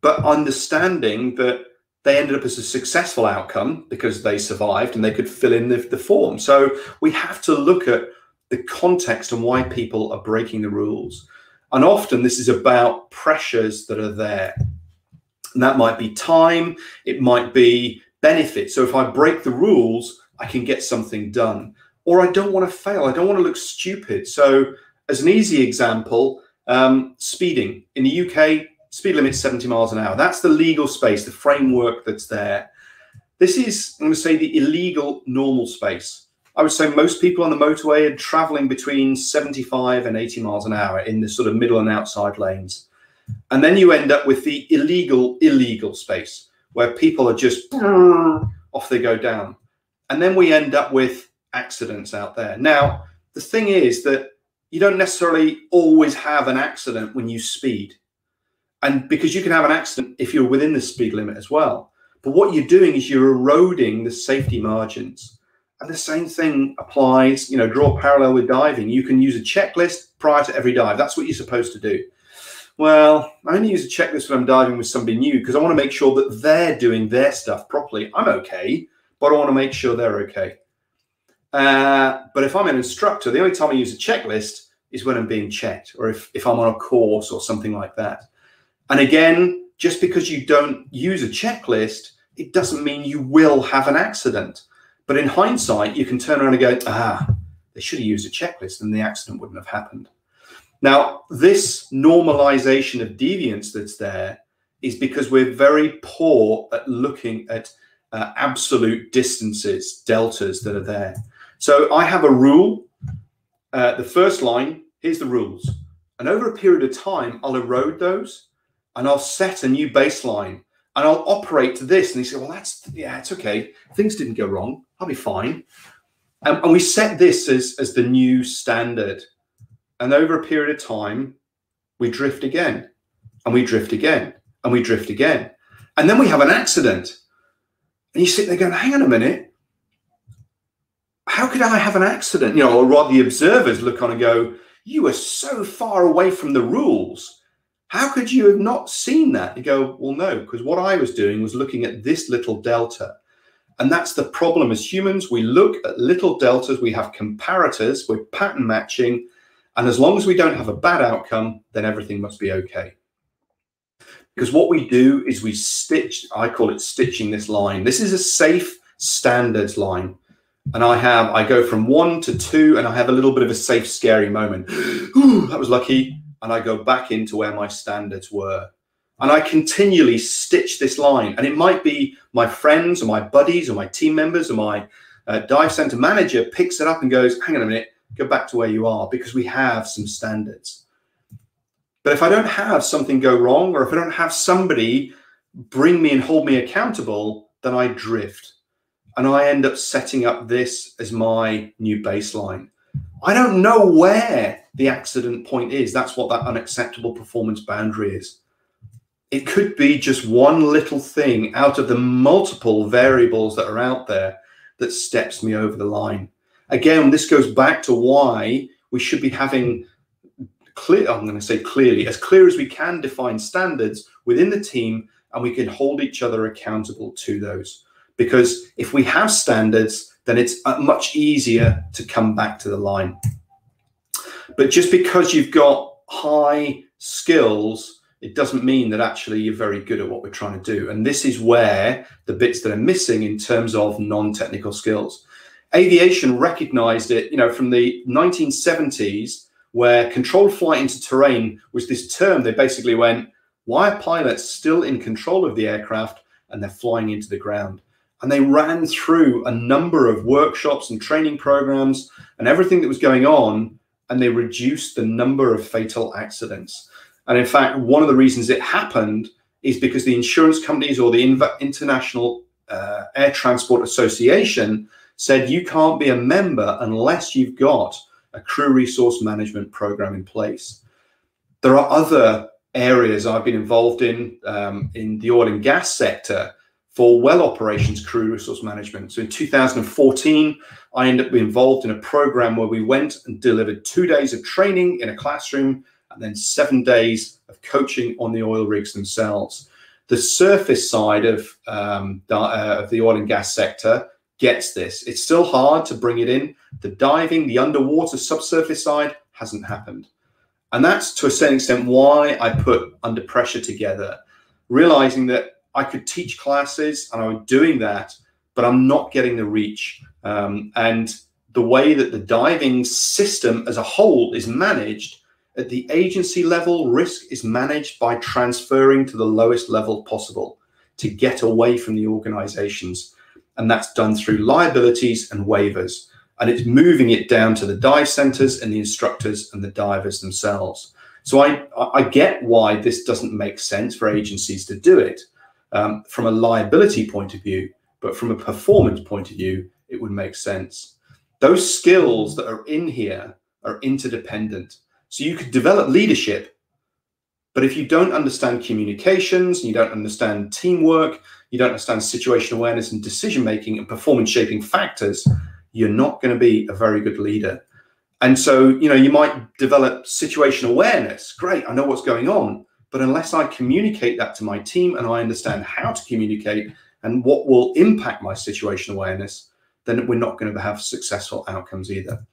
F: But understanding that they ended up as a successful outcome because they survived and they could fill in the, the form. So we have to look at the context and why people are breaking the rules. And often this is about pressures that are there. And that might be time, it might be benefit. So if I break the rules, I can get something done. Or I don't want to fail, I don't want to look stupid. So, as an easy example, um, speeding. In the UK, speed limit 70 miles an hour. That's the legal space, the framework that's there. This is, I'm going to say, the illegal normal space. I would say most people on the motorway are traveling between 75 and 80 miles an hour in the sort of middle and outside lanes. And then you end up with the illegal, illegal space where people are just off they go down. And then we end up with accidents out there. Now, the thing is that you don't necessarily always have an accident when you speed and because you can have an accident if you're within the speed limit as well. But what you're doing is you're eroding the safety margins. And the same thing applies, you know, draw a parallel with diving. You can use a checklist prior to every dive. That's what you're supposed to do. Well, I only use a checklist when I'm diving with somebody new because I want to make sure that they're doing their stuff properly. I'm okay, but I want to make sure they're okay. Uh, but if I'm an instructor, the only time I use a checklist is when I'm being checked or if, if I'm on a course or something like that. And again, just because you don't use a checklist, it doesn't mean you will have an accident. But in hindsight, you can turn around and go, ah, they should have used a checklist and the accident wouldn't have happened. Now, this normalization of deviance that's there is because we're very poor at looking at uh, absolute distances, deltas that are there. So I have a rule. Uh, the first line, here's the rules. And over a period of time, I'll erode those and I'll set a new baseline and I'll operate to this. And he said, Well, that's, yeah, it's okay. Things didn't go wrong. I'll be fine. And, and we set this as, as the new standard. And over a period of time, we drift again and we drift again and we drift again. And then we have an accident. And you sit there going, Hang on a minute. How could I have an accident? You know, or rather, the observers look on and go, You are so far away from the rules how could you have not seen that? You go, well, no, because what I was doing was looking at this little delta. And that's the problem as humans. We look at little deltas, we have comparators, we're pattern matching. And as long as we don't have a bad outcome, then everything must be okay. Because what we do is we stitch, I call it stitching this line. This is a safe standards line. And I have, I go from one to two, and I have a little bit of a safe, scary moment. Ooh, that was lucky and I go back into where my standards were. And I continually stitch this line. And it might be my friends or my buddies or my team members or my uh, dive center manager picks it up and goes, hang on a minute, go back to where you are because we have some standards. But if I don't have something go wrong or if I don't have somebody bring me and hold me accountable, then I drift. And I end up setting up this as my new baseline. I don't know where the accident point is. That's what that unacceptable performance boundary is. It could be just one little thing out of the multiple variables that are out there that steps me over the line. Again, this goes back to why we should be having clear, I'm going to say clearly, as clear as we can define standards within the team and we can hold each other accountable to those. Because if we have standards, then it's uh, much easier to come back to the line. But just because you've got high skills, it doesn't mean that actually you're very good at what we're trying to do. And this is where the bits that are missing in terms of non-technical skills. Aviation recognized it, you know, from the 1970s, where controlled flight into terrain was this term. They basically went, why are pilots still in control of the aircraft and they're flying into the ground? And they ran through a number of workshops and training programs and everything that was going on, and they reduced the number of fatal accidents. And in fact, one of the reasons it happened is because the insurance companies or the International uh, Air Transport Association said you can't be a member unless you've got a crew resource management program in place. There are other areas I've been involved in um, in the oil and gas sector for well operations crew resource management. So in 2014, I ended up being involved in a program where we went and delivered two days of training in a classroom and then seven days of coaching on the oil rigs themselves. The surface side of, um, the, uh, of the oil and gas sector gets this. It's still hard to bring it in. The diving, the underwater subsurface side hasn't happened. And that's to a certain extent why I put Under Pressure together, realizing that I could teach classes and I was doing that, but I'm not getting the reach. Um, and the way that the diving system as a whole is managed at the agency level, risk is managed by transferring to the lowest level possible to get away from the organizations. And that's done through liabilities and waivers and it's moving it down to the dive centers and the instructors and the divers themselves. So I, I get why this doesn't make sense for agencies to do it um, from a liability point of view, but from a performance point of view, it would make sense. Those skills that are in here are interdependent. So you could develop leadership, but if you don't understand communications, you don't understand teamwork, you don't understand situation awareness and decision making and performance shaping factors, you're not going to be a very good leader. And so, you know, you might develop situation awareness. Great, I know what's going on. But unless I communicate that to my team and I understand how to communicate and what will impact my situation awareness, then we're not going to have successful outcomes either.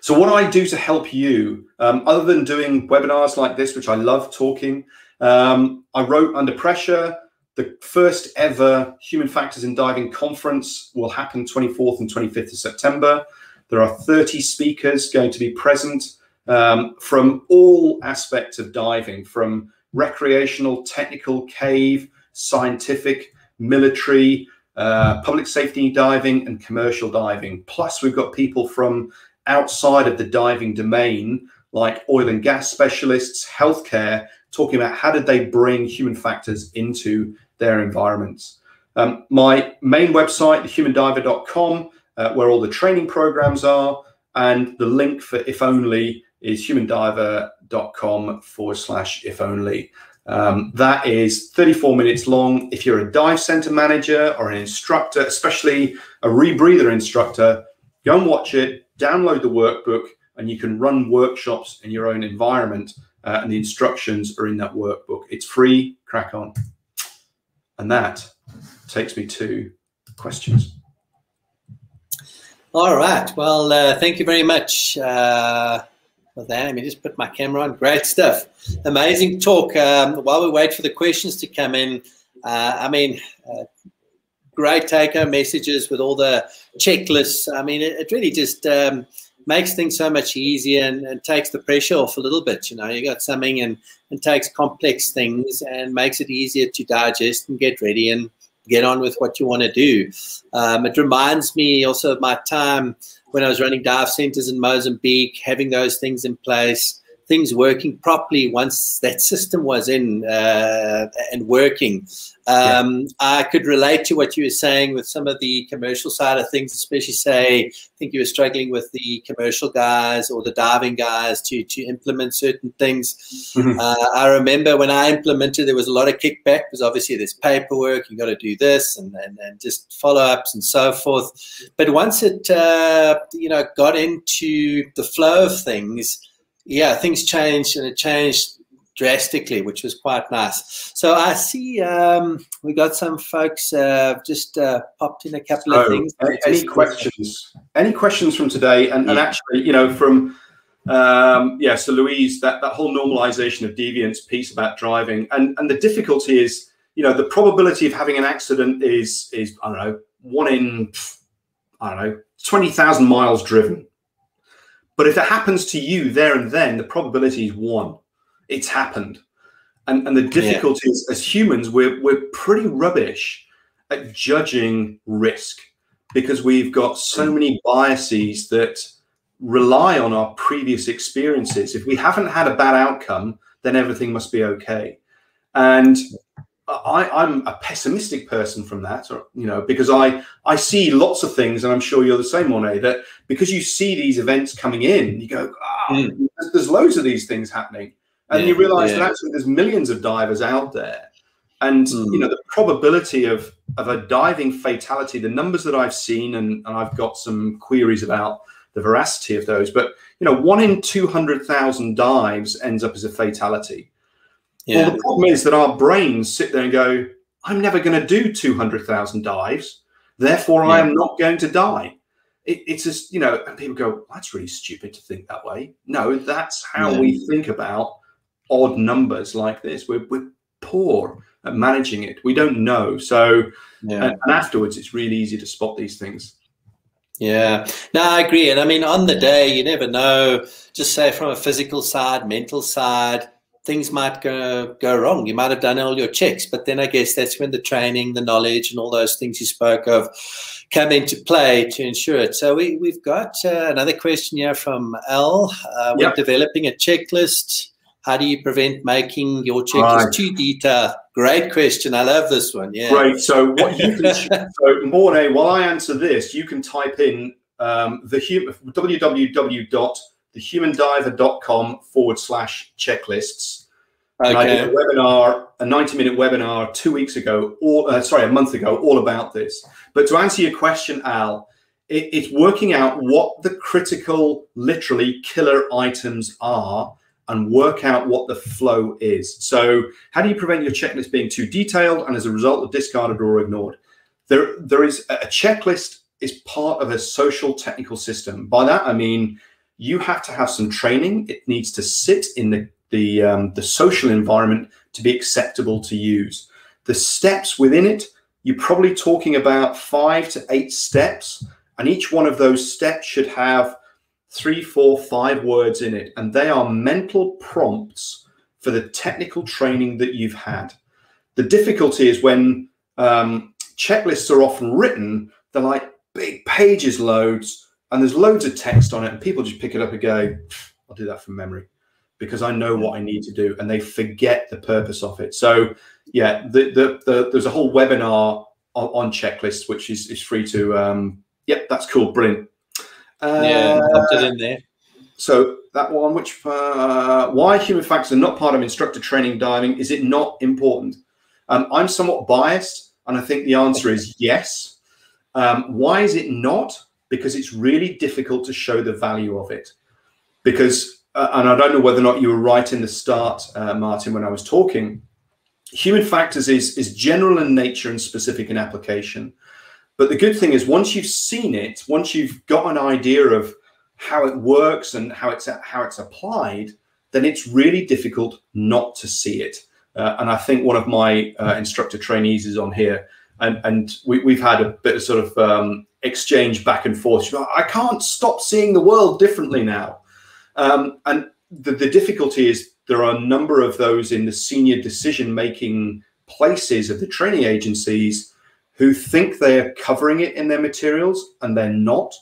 F: So, what I do to help you, um, other than doing webinars like this, which I love talking, um, I wrote Under Pressure. The first ever Human Factors in Diving conference will happen 24th and 25th of September. There are 30 speakers going to be present um, from all aspects of diving, from recreational, technical, cave, scientific, military, uh, public safety diving, and commercial diving. Plus, we've got people from outside of the diving domain, like oil and gas specialists, healthcare, talking about how did they bring human factors into their environments. Um, my main website, thehumandiver.com, uh, where all the training programs are, and the link for If Only is humandiver.com forward slash if only. Um, that is 34 minutes long. If you're a dive center manager or an instructor, especially a rebreather instructor, go and watch it, download the workbook, and you can run workshops in your own environment. Uh, and the instructions are in that workbook. It's free, crack on. And that takes me to questions.
A: All right. Well, uh, thank you very much uh, for that. Let me just put my camera on. Great stuff. Amazing talk. Um, while we wait for the questions to come in, uh, I mean, uh, great take home messages with all the checklists. I mean, it, it really just um, makes things so much easier and, and, takes the pressure off a little bit. You know, you got something and, and takes complex things and makes it easier to digest and get ready and get on with what you want to do. Um, it reminds me also of my time when I was running dive centers in Mozambique, having those things in place, things working properly once that system was in uh, and working. Um, yeah. I could relate to what you were saying with some of the commercial side of things, especially say, I think you were struggling with the commercial guys or the diving guys to, to implement certain things. Mm-hmm. Uh, I remember when I implemented, there was a lot of kickback because obviously there's paperwork, you got to do this and, and, and just follow ups and so forth. But once it, uh, you know, got into the flow of things, yeah, things changed and it changed drastically, which was quite nice. So I see um, we got some folks uh, just uh, popped in a couple so, of things.
F: Any, any questions? Any questions from today? And, yeah. and actually, you know, from um, yeah, so Louise, that, that whole normalization of deviance piece about driving, and and the difficulty is, you know, the probability of having an accident is is I don't know one in I don't know twenty thousand miles driven. But if it happens to you there and then, the probability is one it's happened. And, and the difficulty yeah. is, as humans, we're, we're pretty rubbish at judging risk because we've got so mm. many biases that rely on our previous experiences. If we haven't had a bad outcome, then everything must be okay. And I, am a pessimistic person from that, or, you know, because I I see lots of things, and I'm sure you're the same, Mornay. That because you see these events coming in, you go, oh, mm. there's, there's loads of these things happening and yeah, you realize yeah. that actually there's millions of divers out there and mm. you know the probability of of a diving fatality the numbers that i've seen and, and i've got some queries about the veracity of those but you know one in 200000 dives ends up as a fatality yeah. well the problem is that our brains sit there and go i'm never going to do 200000 dives therefore i am not going to die it, it's just you know and people go that's really stupid to think that way no that's how we think about odd numbers like this. We're, we're poor at managing it. We don't know. So, yeah. and, and afterwards, it's really easy to spot these things.
A: Yeah, no, I agree. And I mean, on the day, you never know. Just say from a physical side, mental side, things might go go wrong. You might have done all your checks, but then I guess that's when the training, the knowledge, and all those things you spoke of come into play to ensure it. So we we've got uh, another question here from Al. Uh, we're developing a checklist how do you prevent making your checklist right. too detailed? Great question. I love this one. Yeah.
F: Great. So what you can so Mornay, while I answer this, you can type in um, the hum, www.thehumandiver.com forward slash checklists. Okay. I did a webinar, a 90 minute webinar two weeks ago, or uh, sorry, a month ago, all about this. But to answer your question, Al, it, it's working out what the critical, literally killer items are and work out what the flow is. So, how do you prevent your checklist being too detailed and as a result discarded or ignored? There, there is a checklist is part of a social technical system. By that I mean you have to have some training. It needs to sit in the the, um, the social environment to be acceptable to use. The steps within it, you're probably talking about five to eight steps, and each one of those steps should have three, four, five words in it, and they are mental prompts for the technical training that you've had. The difficulty is when um, checklists are often written, they're like big pages loads, and there's loads of text on it, and people just pick it up and go, I'll do that from memory because I know what I need to do, and they forget the purpose of it. So, yeah, the, the, the there's a whole webinar on, on checklists, which is, is free to. Um, yep, that's cool, brilliant Uh,
A: yeah, popped it in there.
F: So that one, which uh, why human factors are not part of instructor training diving? Is it not important? Um, I'm somewhat biased, and I think the answer is yes. Um, why is it not? Because it's really difficult to show the value of it. Because, uh, and I don't know whether or not you were right in the start, uh, Martin, when I was talking. Human factors is is general in nature and specific in application. But the good thing is, once you've seen it, once you've got an idea of how it works and how it's how it's applied, then it's really difficult not to see it. Uh, and I think one of my uh, instructor trainees is on here, and and we, have had a bit of sort of um, exchange back and forth. Like, I can't stop seeing the world differently now, um, and the, the difficulty is there are a number of those in the senior decision making places of the training agencies who think they're covering it in their materials and they're not.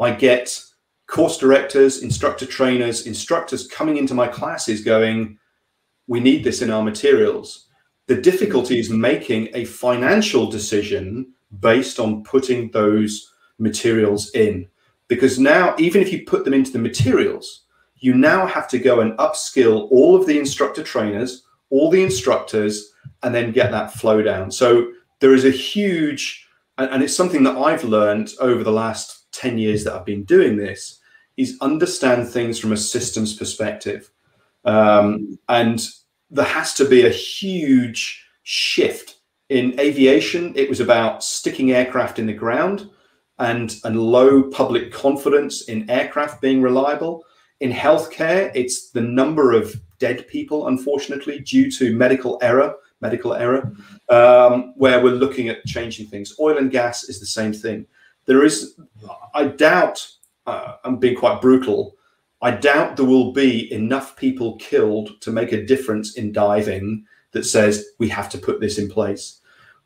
F: I get course directors, instructor trainers, instructors coming into my classes going, we need this in our materials. The difficulty is making a financial decision based on putting those materials in. Because now, even if you put them into the materials, you now have to go and upskill all of the instructor trainers, all the instructors, and then get that flow down. So there is a huge, and it's something that I've learned over the last 10 years that I've been doing this, is understand things from a systems perspective. Um, and there has to be a huge shift. In aviation, it was about sticking aircraft in the ground and, and low public confidence in aircraft being reliable. In healthcare, it's the number of dead people, unfortunately, due to medical error, medical error, um, where we're looking at changing things. Oil and gas is the same thing. There is, I doubt, uh, I'm being quite brutal, I doubt there will be enough people killed to make a difference in diving that says we have to put this in place.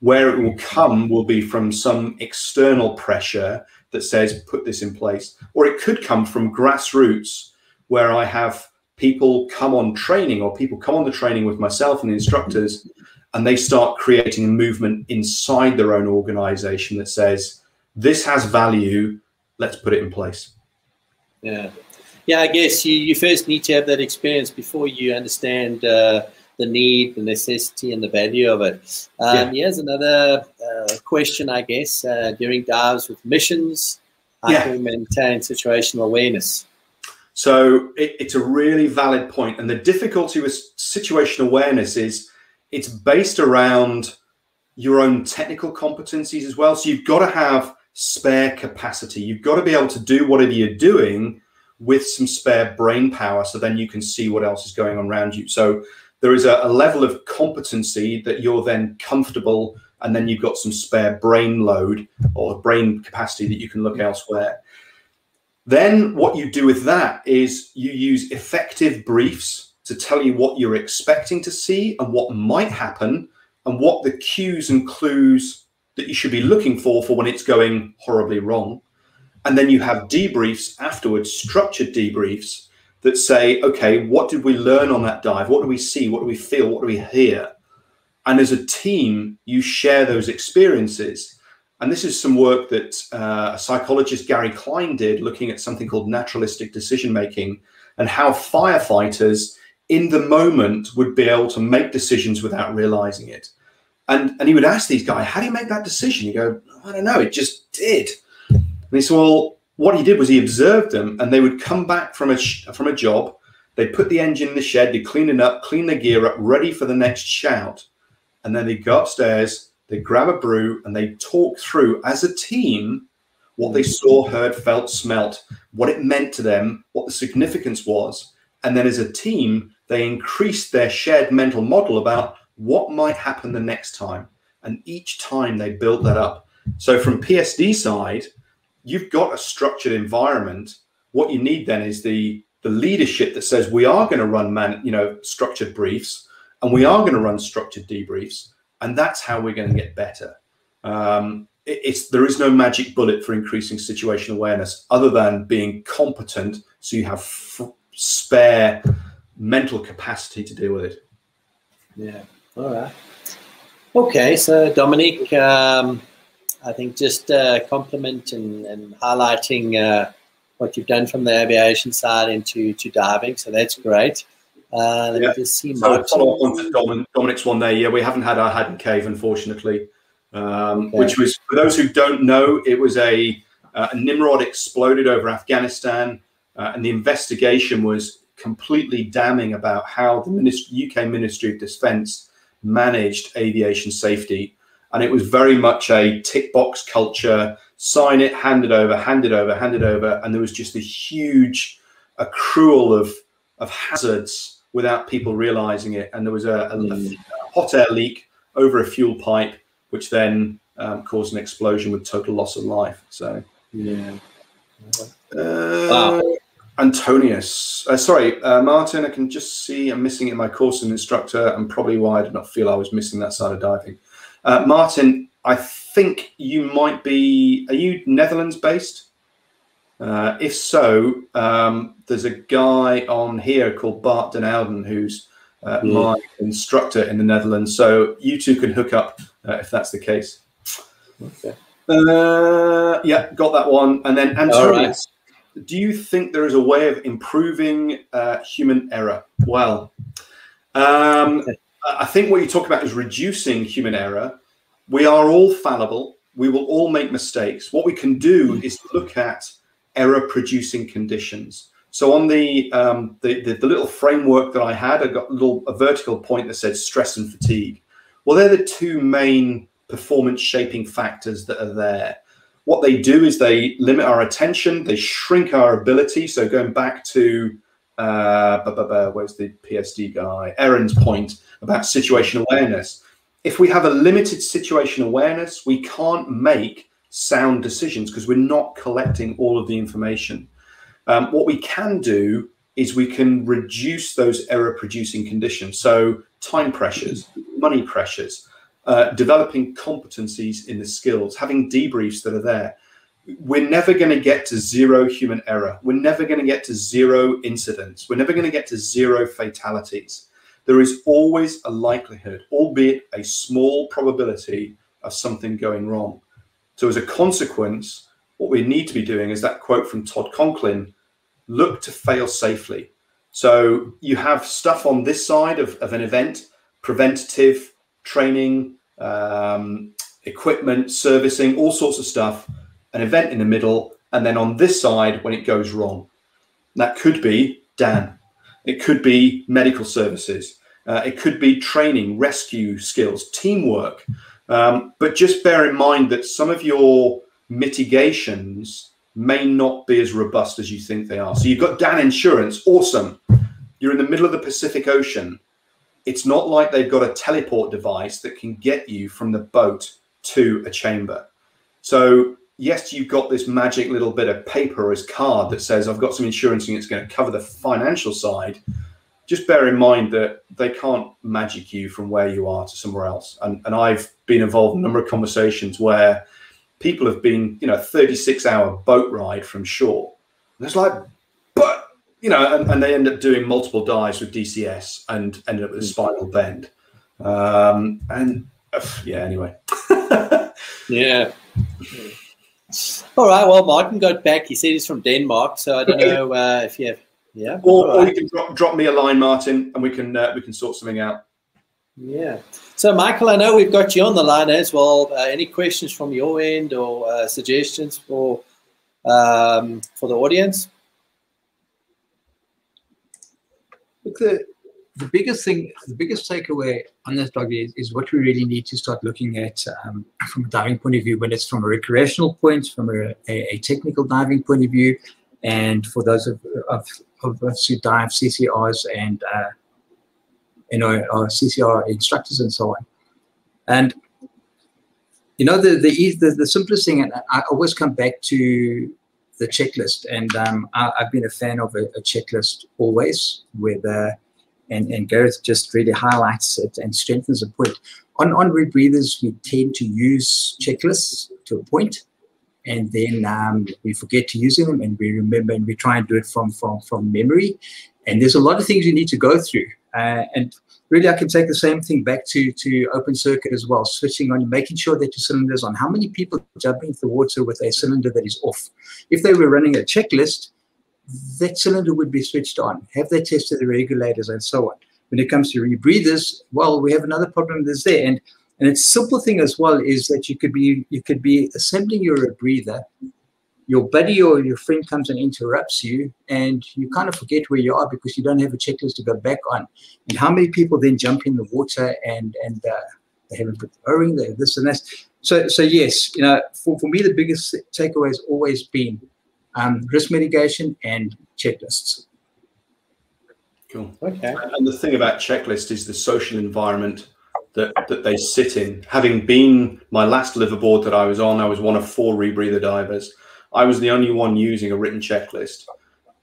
F: Where it will come will be from some external pressure that says put this in place, or it could come from grassroots where I have people come on training or people come on the training with myself and the instructors and they start creating a movement inside their own organization that says this has value. Let's put it in place.
A: Yeah. Yeah, I guess you, you first need to have that experience before you understand uh, the need, the necessity, and the value of it. Um, yeah. Here's another uh, question, I guess, uh, during dives with missions, how yeah. can we maintain situational awareness?
F: So it, it's a really valid point. And the difficulty with situational awareness is it's based around your own technical competencies as well. So you've got to have spare capacity. You've got to be able to do whatever you're doing with some spare brain power so then you can see what else is going on around you so there is a, a, level of competency that you're then comfortable and then you've got some spare brain load or brain capacity that you can look elsewhere. Then what you do with that is you use effective briefs to tell you what you're expecting to see and what might happen and what the cues and clues that you should be looking for for when it's going horribly wrong. And then you have debriefs afterwards, structured debriefs that say, okay, what did we learn on that dive? What do we see? What do we feel? What do we hear? And as a team, you share those experiences. And this is some work that uh, psychologist Gary Klein did looking at something called naturalistic decision making and how firefighters in the moment would be able to make decisions without realizing it. And, and he would ask these guys, how do you make that decision? You go, I don't know, it just did. And he said, well, what he did was he observed them and they would come back from a, from a job. They'd put the engine in the shed, they'd clean it up, clean the gear up, ready for the next shout. And then they'd go upstairs, they'd grab a brew and they'd talk through as a team what they saw, heard, felt, smelt, what it meant to them, what the significance was. And then as a team, they increased their shared mental model about what might happen the next time. And each time they built that up. So from PSD side, you've got a structured environment. What you need then is the the leadership that says we are going to run man, you know, structured briefs and we are going to run structured debriefs, and that's how we're going to get better. Um, it, it's there is no magic bullet for increasing situational awareness other than being competent, so you have spare mental capacity to deal with it.
A: Yeah. All right. Okay, so Dominic, um, I think just uh, compliment and, highlighting uh, what you've done from the aviation side into to diving. So that's great. Uh, let yeah. me just see.
F: So follow up on Dominic's one there. Yeah, we haven't had our Haddon Cave, unfortunately, um, okay. which was for those who don't know, it was a, uh, a Nimrod exploded over Afghanistan, uh, and the investigation was completely damning about how the Ministry, UK Ministry of Defence managed aviation safety and it was very much a tick box culture sign it hand it over hand it over hand it over and there was just a huge accrual of of hazards without people realizing it and there was a, a, mm. a hot air leak over a fuel pipe which then um, caused an explosion with total loss of life so
A: yeah
F: uh, wow. Antonius, uh, sorry, uh, Martin. I can just see I'm missing it in my course and instructor, and probably why I did not feel I was missing that side of diving. Uh, Martin, I think you might be. Are you Netherlands based? Uh, if so, um, there's a guy on here called Bart Den Ouden who's uh,
A: Yeah.
F: my instructor in the Netherlands. So you two can hook up uh, if that's the case.
A: Okay.
F: Uh, yeah, got that one. And then
A: All
F: Antonius, do you think there is a way of improving uh, human error? Well, um, I think what you talk about is reducing human error. We are all fallible. We will all make mistakes. What we can do is look at error-producing conditions. So on the, um, the, the the little framework that I had, I got a little a vertical point that said stress and fatigue. Well, they're the two main performance shaping factors that are there. What they do is they limit our attention, they shrink our ability. So going back to uh, where's the PSD guy? Aaron's point about situation awareness. If we have a limited situation awareness, we can't make sound decisions because we're not collecting all of the information. Um, what we can do is we can reduce those error producing conditions. So, time pressures, money pressures, uh, developing competencies in the skills, having debriefs that are there. We're never going to get to zero human error. We're never going to get to zero incidents. We're never going to get to zero fatalities. There is always a likelihood, albeit a small probability, of something going wrong. So, as a consequence, what we need to be doing is that quote from Todd Conklin look to fail safely. So you have stuff on this side of, of an event, preventative training, um, equipment, servicing, all sorts of stuff, an event in the middle, and then on this side when it goes wrong. That could be DAN. It could be medical services. Uh, it could be training, rescue skills, teamwork. Um, but just bear in mind that some of your mitigations may not be as robust as you think they are. So you've got DAN Insurance, awesome. You're in the middle of the Pacific Ocean. It's not like they've got a teleport device that can get you from the boat to a chamber. So yes, you've got this magic little bit of paper or as card that says I've got some insurance and it's going to cover the financial side. Just bear in mind that they can't magic you from where you are to somewhere else. And, and I've been involved in a number of conversations where people have been, you know, 36 hour boat ride from shore. And it's like, but, you know, and, and they end up doing multiple dives with DCS and ended up with a spinal bend. Um, and uh, yeah, anyway.
A: Yeah. All right. Well, Martin got back. He said he's from Denmark, so I don't know uh, if you have. Yeah.
F: Or,
A: all
F: or you can drop, drop me a line, Martin, and we can uh, we can sort something out.
A: Yeah. So, Michael, I know we've got you on the line as well. Uh, any questions from your end or uh, suggestions for um, for the audience?
G: Look, the, the biggest thing, the biggest takeaway on this dog is, is what we really need to start looking at um, from a diving point of view, when it's from a recreational point, from a, a, a technical diving point of view, and for those of, of, of us who dive CCRs and uh, you know our CCR instructors and so on. And you know the the the, the simplest thing, and I always come back to the checklist, and um, I, I've been a fan of a, a checklist always, with uh, and, and Gareth just really highlights it and strengthens the point. On on rebreathers, we tend to use checklists to a point, and then um, we forget to use them, and we remember, and we try and do it from from from memory. And there's a lot of things you need to go through, uh, and really, I can take the same thing back to to open circuit as well. Switching on, making sure that your cylinder's on. How many people jump into the water with a cylinder that is off? If they were running a checklist, that cylinder would be switched on. Have they tested the regulators and so on? When it comes to rebreathers, well, we have another problem that's there. And and it's simple thing as well is that you could be you could be assembling your rebreather, your buddy or your friend comes and interrupts you, and you kind of forget where you are because you don't have a checklist to go back on. And how many people then jump in the water and and uh, they haven't put the O-ring, they have this and that. So so yes, you know, for, for me the biggest takeaway has always been um, risk mitigation and checklists.
F: Cool.
A: Okay.
F: And the thing about checklist is the social environment that, that they sit in. Having been my last liveaboard that I was on, I was one of four rebreather divers. I was the only one using a written checklist,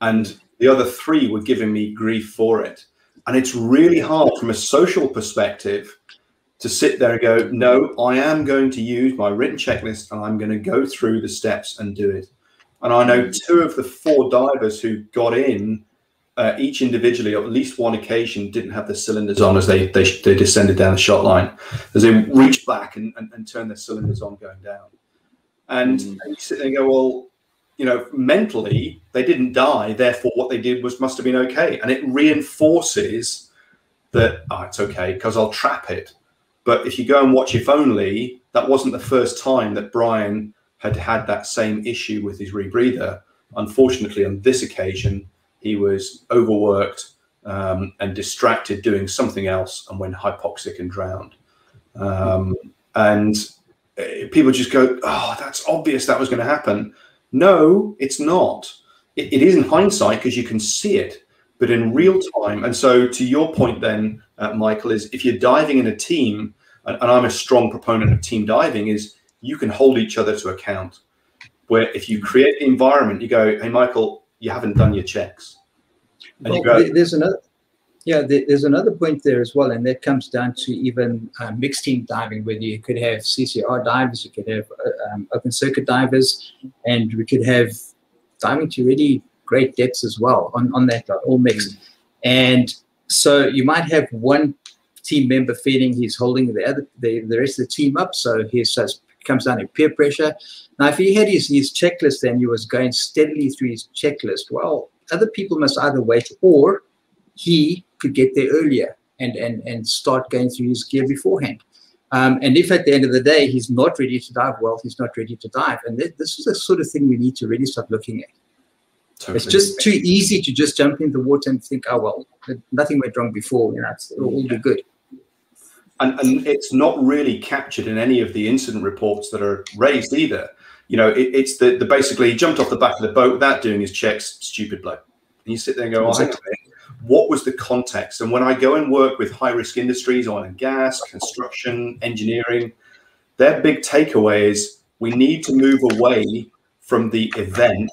F: and the other three were giving me grief for it. And it's really hard from a social perspective to sit there and go, no, I am going to use my written checklist and I'm going to go through the steps and do it. And I know two of the four divers who got in, uh, each individually, at least one occasion, didn't have their cylinders on as they they, they descended down the shot line, as they reached back and, and, and turned their cylinders on going down. And,
A: Mm.
F: and you sit there and go, well, you know, mentally they didn't die, therefore what they did was must have been okay, and it reinforces that oh, it's okay because I'll trap it. But if you go and watch if only, that wasn't the first time that Brian had had that same issue with his rebreather. Unfortunately, on this occasion, he was overworked um, and distracted doing something else and went hypoxic and drowned. Um, and uh, people just go, "Oh, that's obvious that was going to happen." No, it's not. It, it is in hindsight because you can see it, but in real time. And so, to your point, then, uh, Michael, is if you're diving in a team, and, and I'm a strong proponent of team diving, is you can hold each other to account. Where if you create the environment, you go, "Hey, Michael, you haven't done your checks," and you go,
G: there's another. Yeah, there's another point there as well, and that comes down to even uh, mixed team diving, where you could have CCR divers, you could have uh, um, open circuit divers, and we could have diving to really great depths as well on, on that, uh, all mixed. And so you might have one team member feeling he's holding the other, the, the rest of the team up, so he says comes down to peer pressure. Now, if he had his, his checklist and he was going steadily through his checklist, well, other people must either wait or he could get there earlier and, and, and start going through his gear beforehand. Um, and if at the end of the day he's not ready to dive, well, he's not ready to dive. And th- this is the sort of thing we need to really start looking at. It's just too easy to just jump in the water and think, oh, well, nothing went wrong before, you know, it's, it'll all be good.
F: And, and it's not really captured in any of the incident reports that are raised either. You know, it, it's the, the basically he jumped off the back of the boat without doing his checks, stupid bloke. And you sit there and go, oh, hang on. What was the context? And when I go and work with high risk industries, oil and gas, construction, engineering, their big takeaway is we need to move away from the event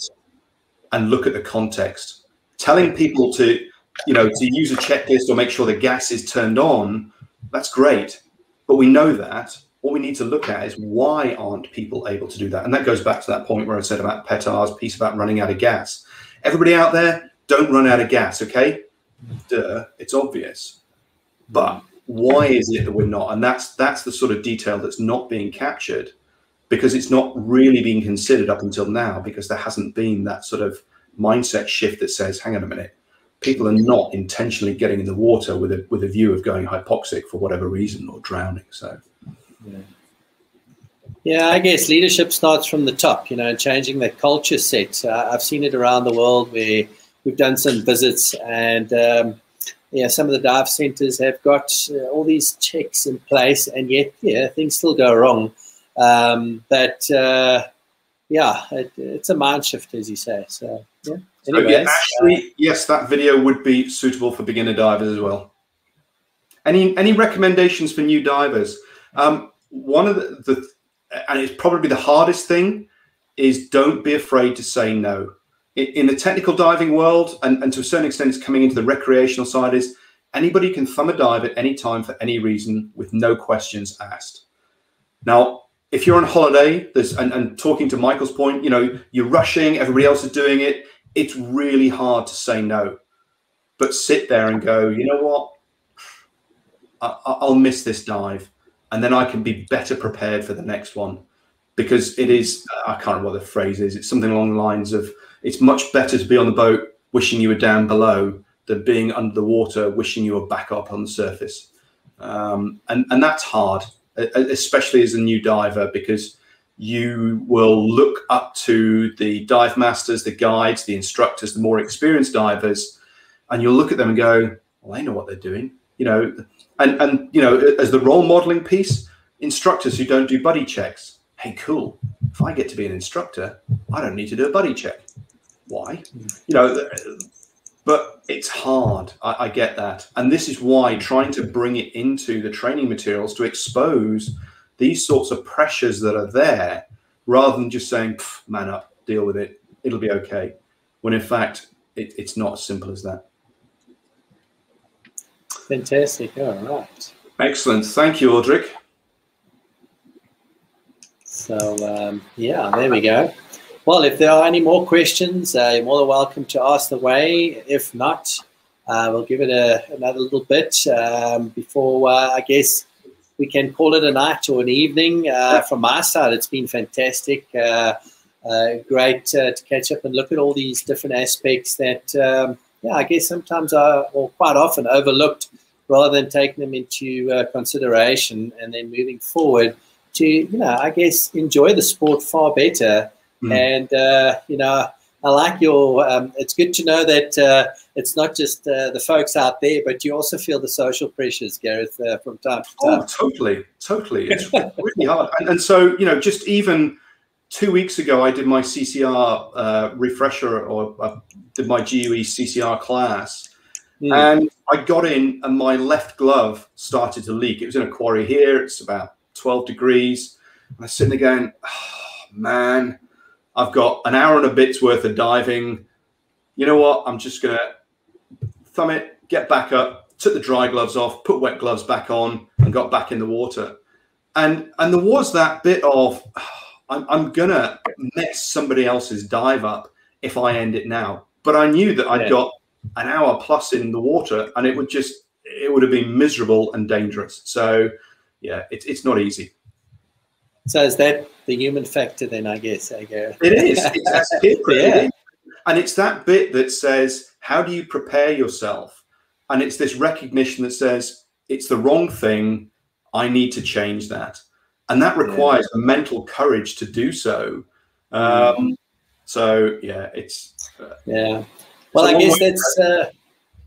F: and look at the context. Telling people to, you know, to use a checklist or make sure the gas is turned on that's great. But we know that. What we need to look at is why aren't people able to do that? And that goes back to that point where I said about Petar's piece about running out of gas. Everybody out there, don't run out of gas, okay? Duh, it's obvious. But why is it that we're not? And that's that's the sort of detail that's not being captured because it's not really being considered up until now because there hasn't been that sort of mindset shift that says, hang on a minute, people are not intentionally getting in the water with a with a view of going hypoxic for whatever reason or drowning. So
A: Yeah, I guess leadership starts from the top, you know, and changing the culture set. Uh, I've seen it around the world where we've done some visits, and um, yeah, some of the dive centers have got uh, all these checks in place, and yet, yeah, things still go wrong. Um, but uh, yeah, it, it's a mind shift, as you say. So yeah.
F: So, yeah,
A: Anyways,
F: actually, yes, that video would be suitable for beginner divers as well. Any any recommendations for new divers? Um, one of the, the and it's probably the hardest thing is don't be afraid to say no. In, in the technical diving world, and, and to a certain extent, it's coming into the recreational side. Is anybody can thumb a dive at any time for any reason with no questions asked. Now, if you're on holiday, there's and, and talking to Michael's point, you know, you're rushing, everybody else is doing it it's really hard to say no. But sit there and go, you know what? I, I'll miss this dive, and then I can be better prepared for the next one. Because it is, I can't remember what the phrase is. It's something along the lines of, it's much better to be on the boat wishing you were down below than being under the water wishing you were back up on the surface. Um, and and that's hard, especially as a new diver, because you will look up to the dive masters, the guides, the instructors, the more experienced divers, and you'll look at them and go, "Well, they know what they're doing," you know. And and you know, as the role modeling piece, instructors who don't do buddy checks. Hey, cool. If I get to be an instructor, I don't need to do a buddy check. Why? You know, but it's hard. I, I get that, and this is why trying to bring it into the training materials to expose these sorts of pressures that are there rather than just saying man up deal with it it'll be okay when in fact it, it's not as simple as that
A: fantastic. All right.
F: excellent thank you audric
A: So um, yeah, there we go. well, if there are any more questions, uh, you're more than welcome to ask the way. If not, uh, we'll give it a, another little bit um, before, uh, I guess, we can call it a night or an evening. Uh, from my side, it's been fantastic. Uh, uh, great to catch up and look at all these different aspects that, um, yeah, I guess sometimes are, or quite often, overlooked rather than taking them into consideration and then moving forward to, you know, I guess, enjoy the sport far better Mm. And, uh, you know, I like your, um, it's good to know that uh, it's not just uh, the folks out there, but you also feel the social pressures, Gareth, uh, from time to
F: time. Oh, totally, totally. It's really hard. And, and, so, you know, just even two weeks ago, I did my CCR uh, refresher or I did my GUE CCR class. Mm. And I got in and my left glove started to leak. It was in a quarry here. It's about 12 degrees. And I was sitting there going, oh, man, I've got an hour and a bit's worth of diving. You know what? I'm just going to thumb it, get back up, took the dry gloves off, put wet gloves back on, and got back in the water. And and there was that bit of oh, I'm, I'm gonna mess somebody else's dive up if I end it now. But I knew that I'd yeah. got an hour plus in the water, and it would just it would have been miserable and dangerous. So yeah, it's it's not easy.
A: So is that the human factor then, I guess, I guess.
F: It is. It's yeah. And it's that bit that says, how do you prepare yourself? And it's this recognition that says, it's the wrong thing. I need to change that. And that requires yeah. mental courage to do so. Um, mm. So, yeah, it's.
A: Uh, yeah. Well, I guess that's. Uh,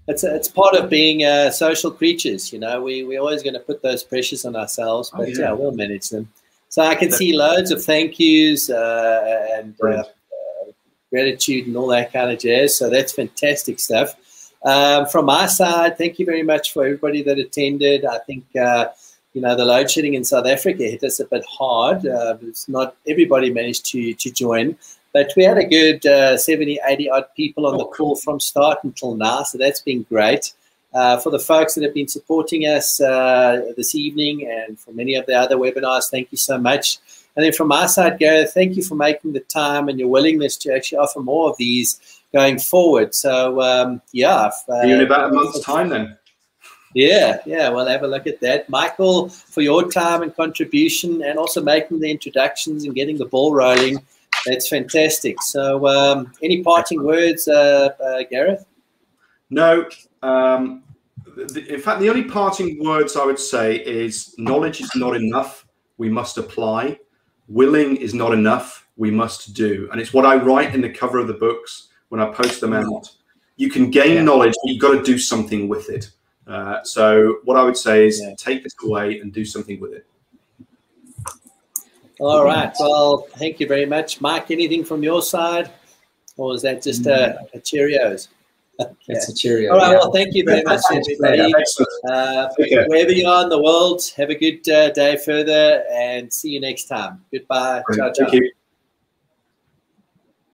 A: it's, it's part of being uh, social creatures, you know. We we're always going to put those pressures on ourselves, oh, but oh, yeah. yeah, we'll manage them. So I can see loads of thank yous uh, and uh, uh, gratitude and all that kind of jazz. So that's fantastic stuff. Um, from my side, thank you very much for everybody that attended. I think, uh, you know, the load shedding in South Africa hit us a bit hard. Uh, it's not everybody managed to, to join, but we had a good uh, 70, 80 odd people on the call from start until now. So that's been great. Uh, for the folks that have been supporting us uh, this evening and for many of the other webinars, thank you so much. And then from my side, Gareth, thank you for making the time and your willingness to actually offer more of these going forward. So, um, yeah.
F: Uh, in about a month's time then.
A: Yeah, yeah, we'll have a look at that. Michael, for your time and contribution and also making the introductions and getting the ball rolling. That's fantastic. So, um, any parting words, uh, uh, Gareth?
F: No, um, the, in fact, the only parting words I would say is knowledge is not enough. We must apply. Willing is not enough. We must do. And it's what I write in the cover of the books when I post them out. You can gain yeah. knowledge, but you've got to do something with it. Uh, so what I would say is yeah. take this away and do something with it.
A: All right. Well, thank you very much, Mike. Anything from your side, or is that just a, a Cheerios?
G: Okay. It's a cheerio.
A: All right. Yeah. Well, thank you very much, everybody. Uh, wherever you are in the world, have a good uh, day further and see you next time. Goodbye. Ciao, ciao.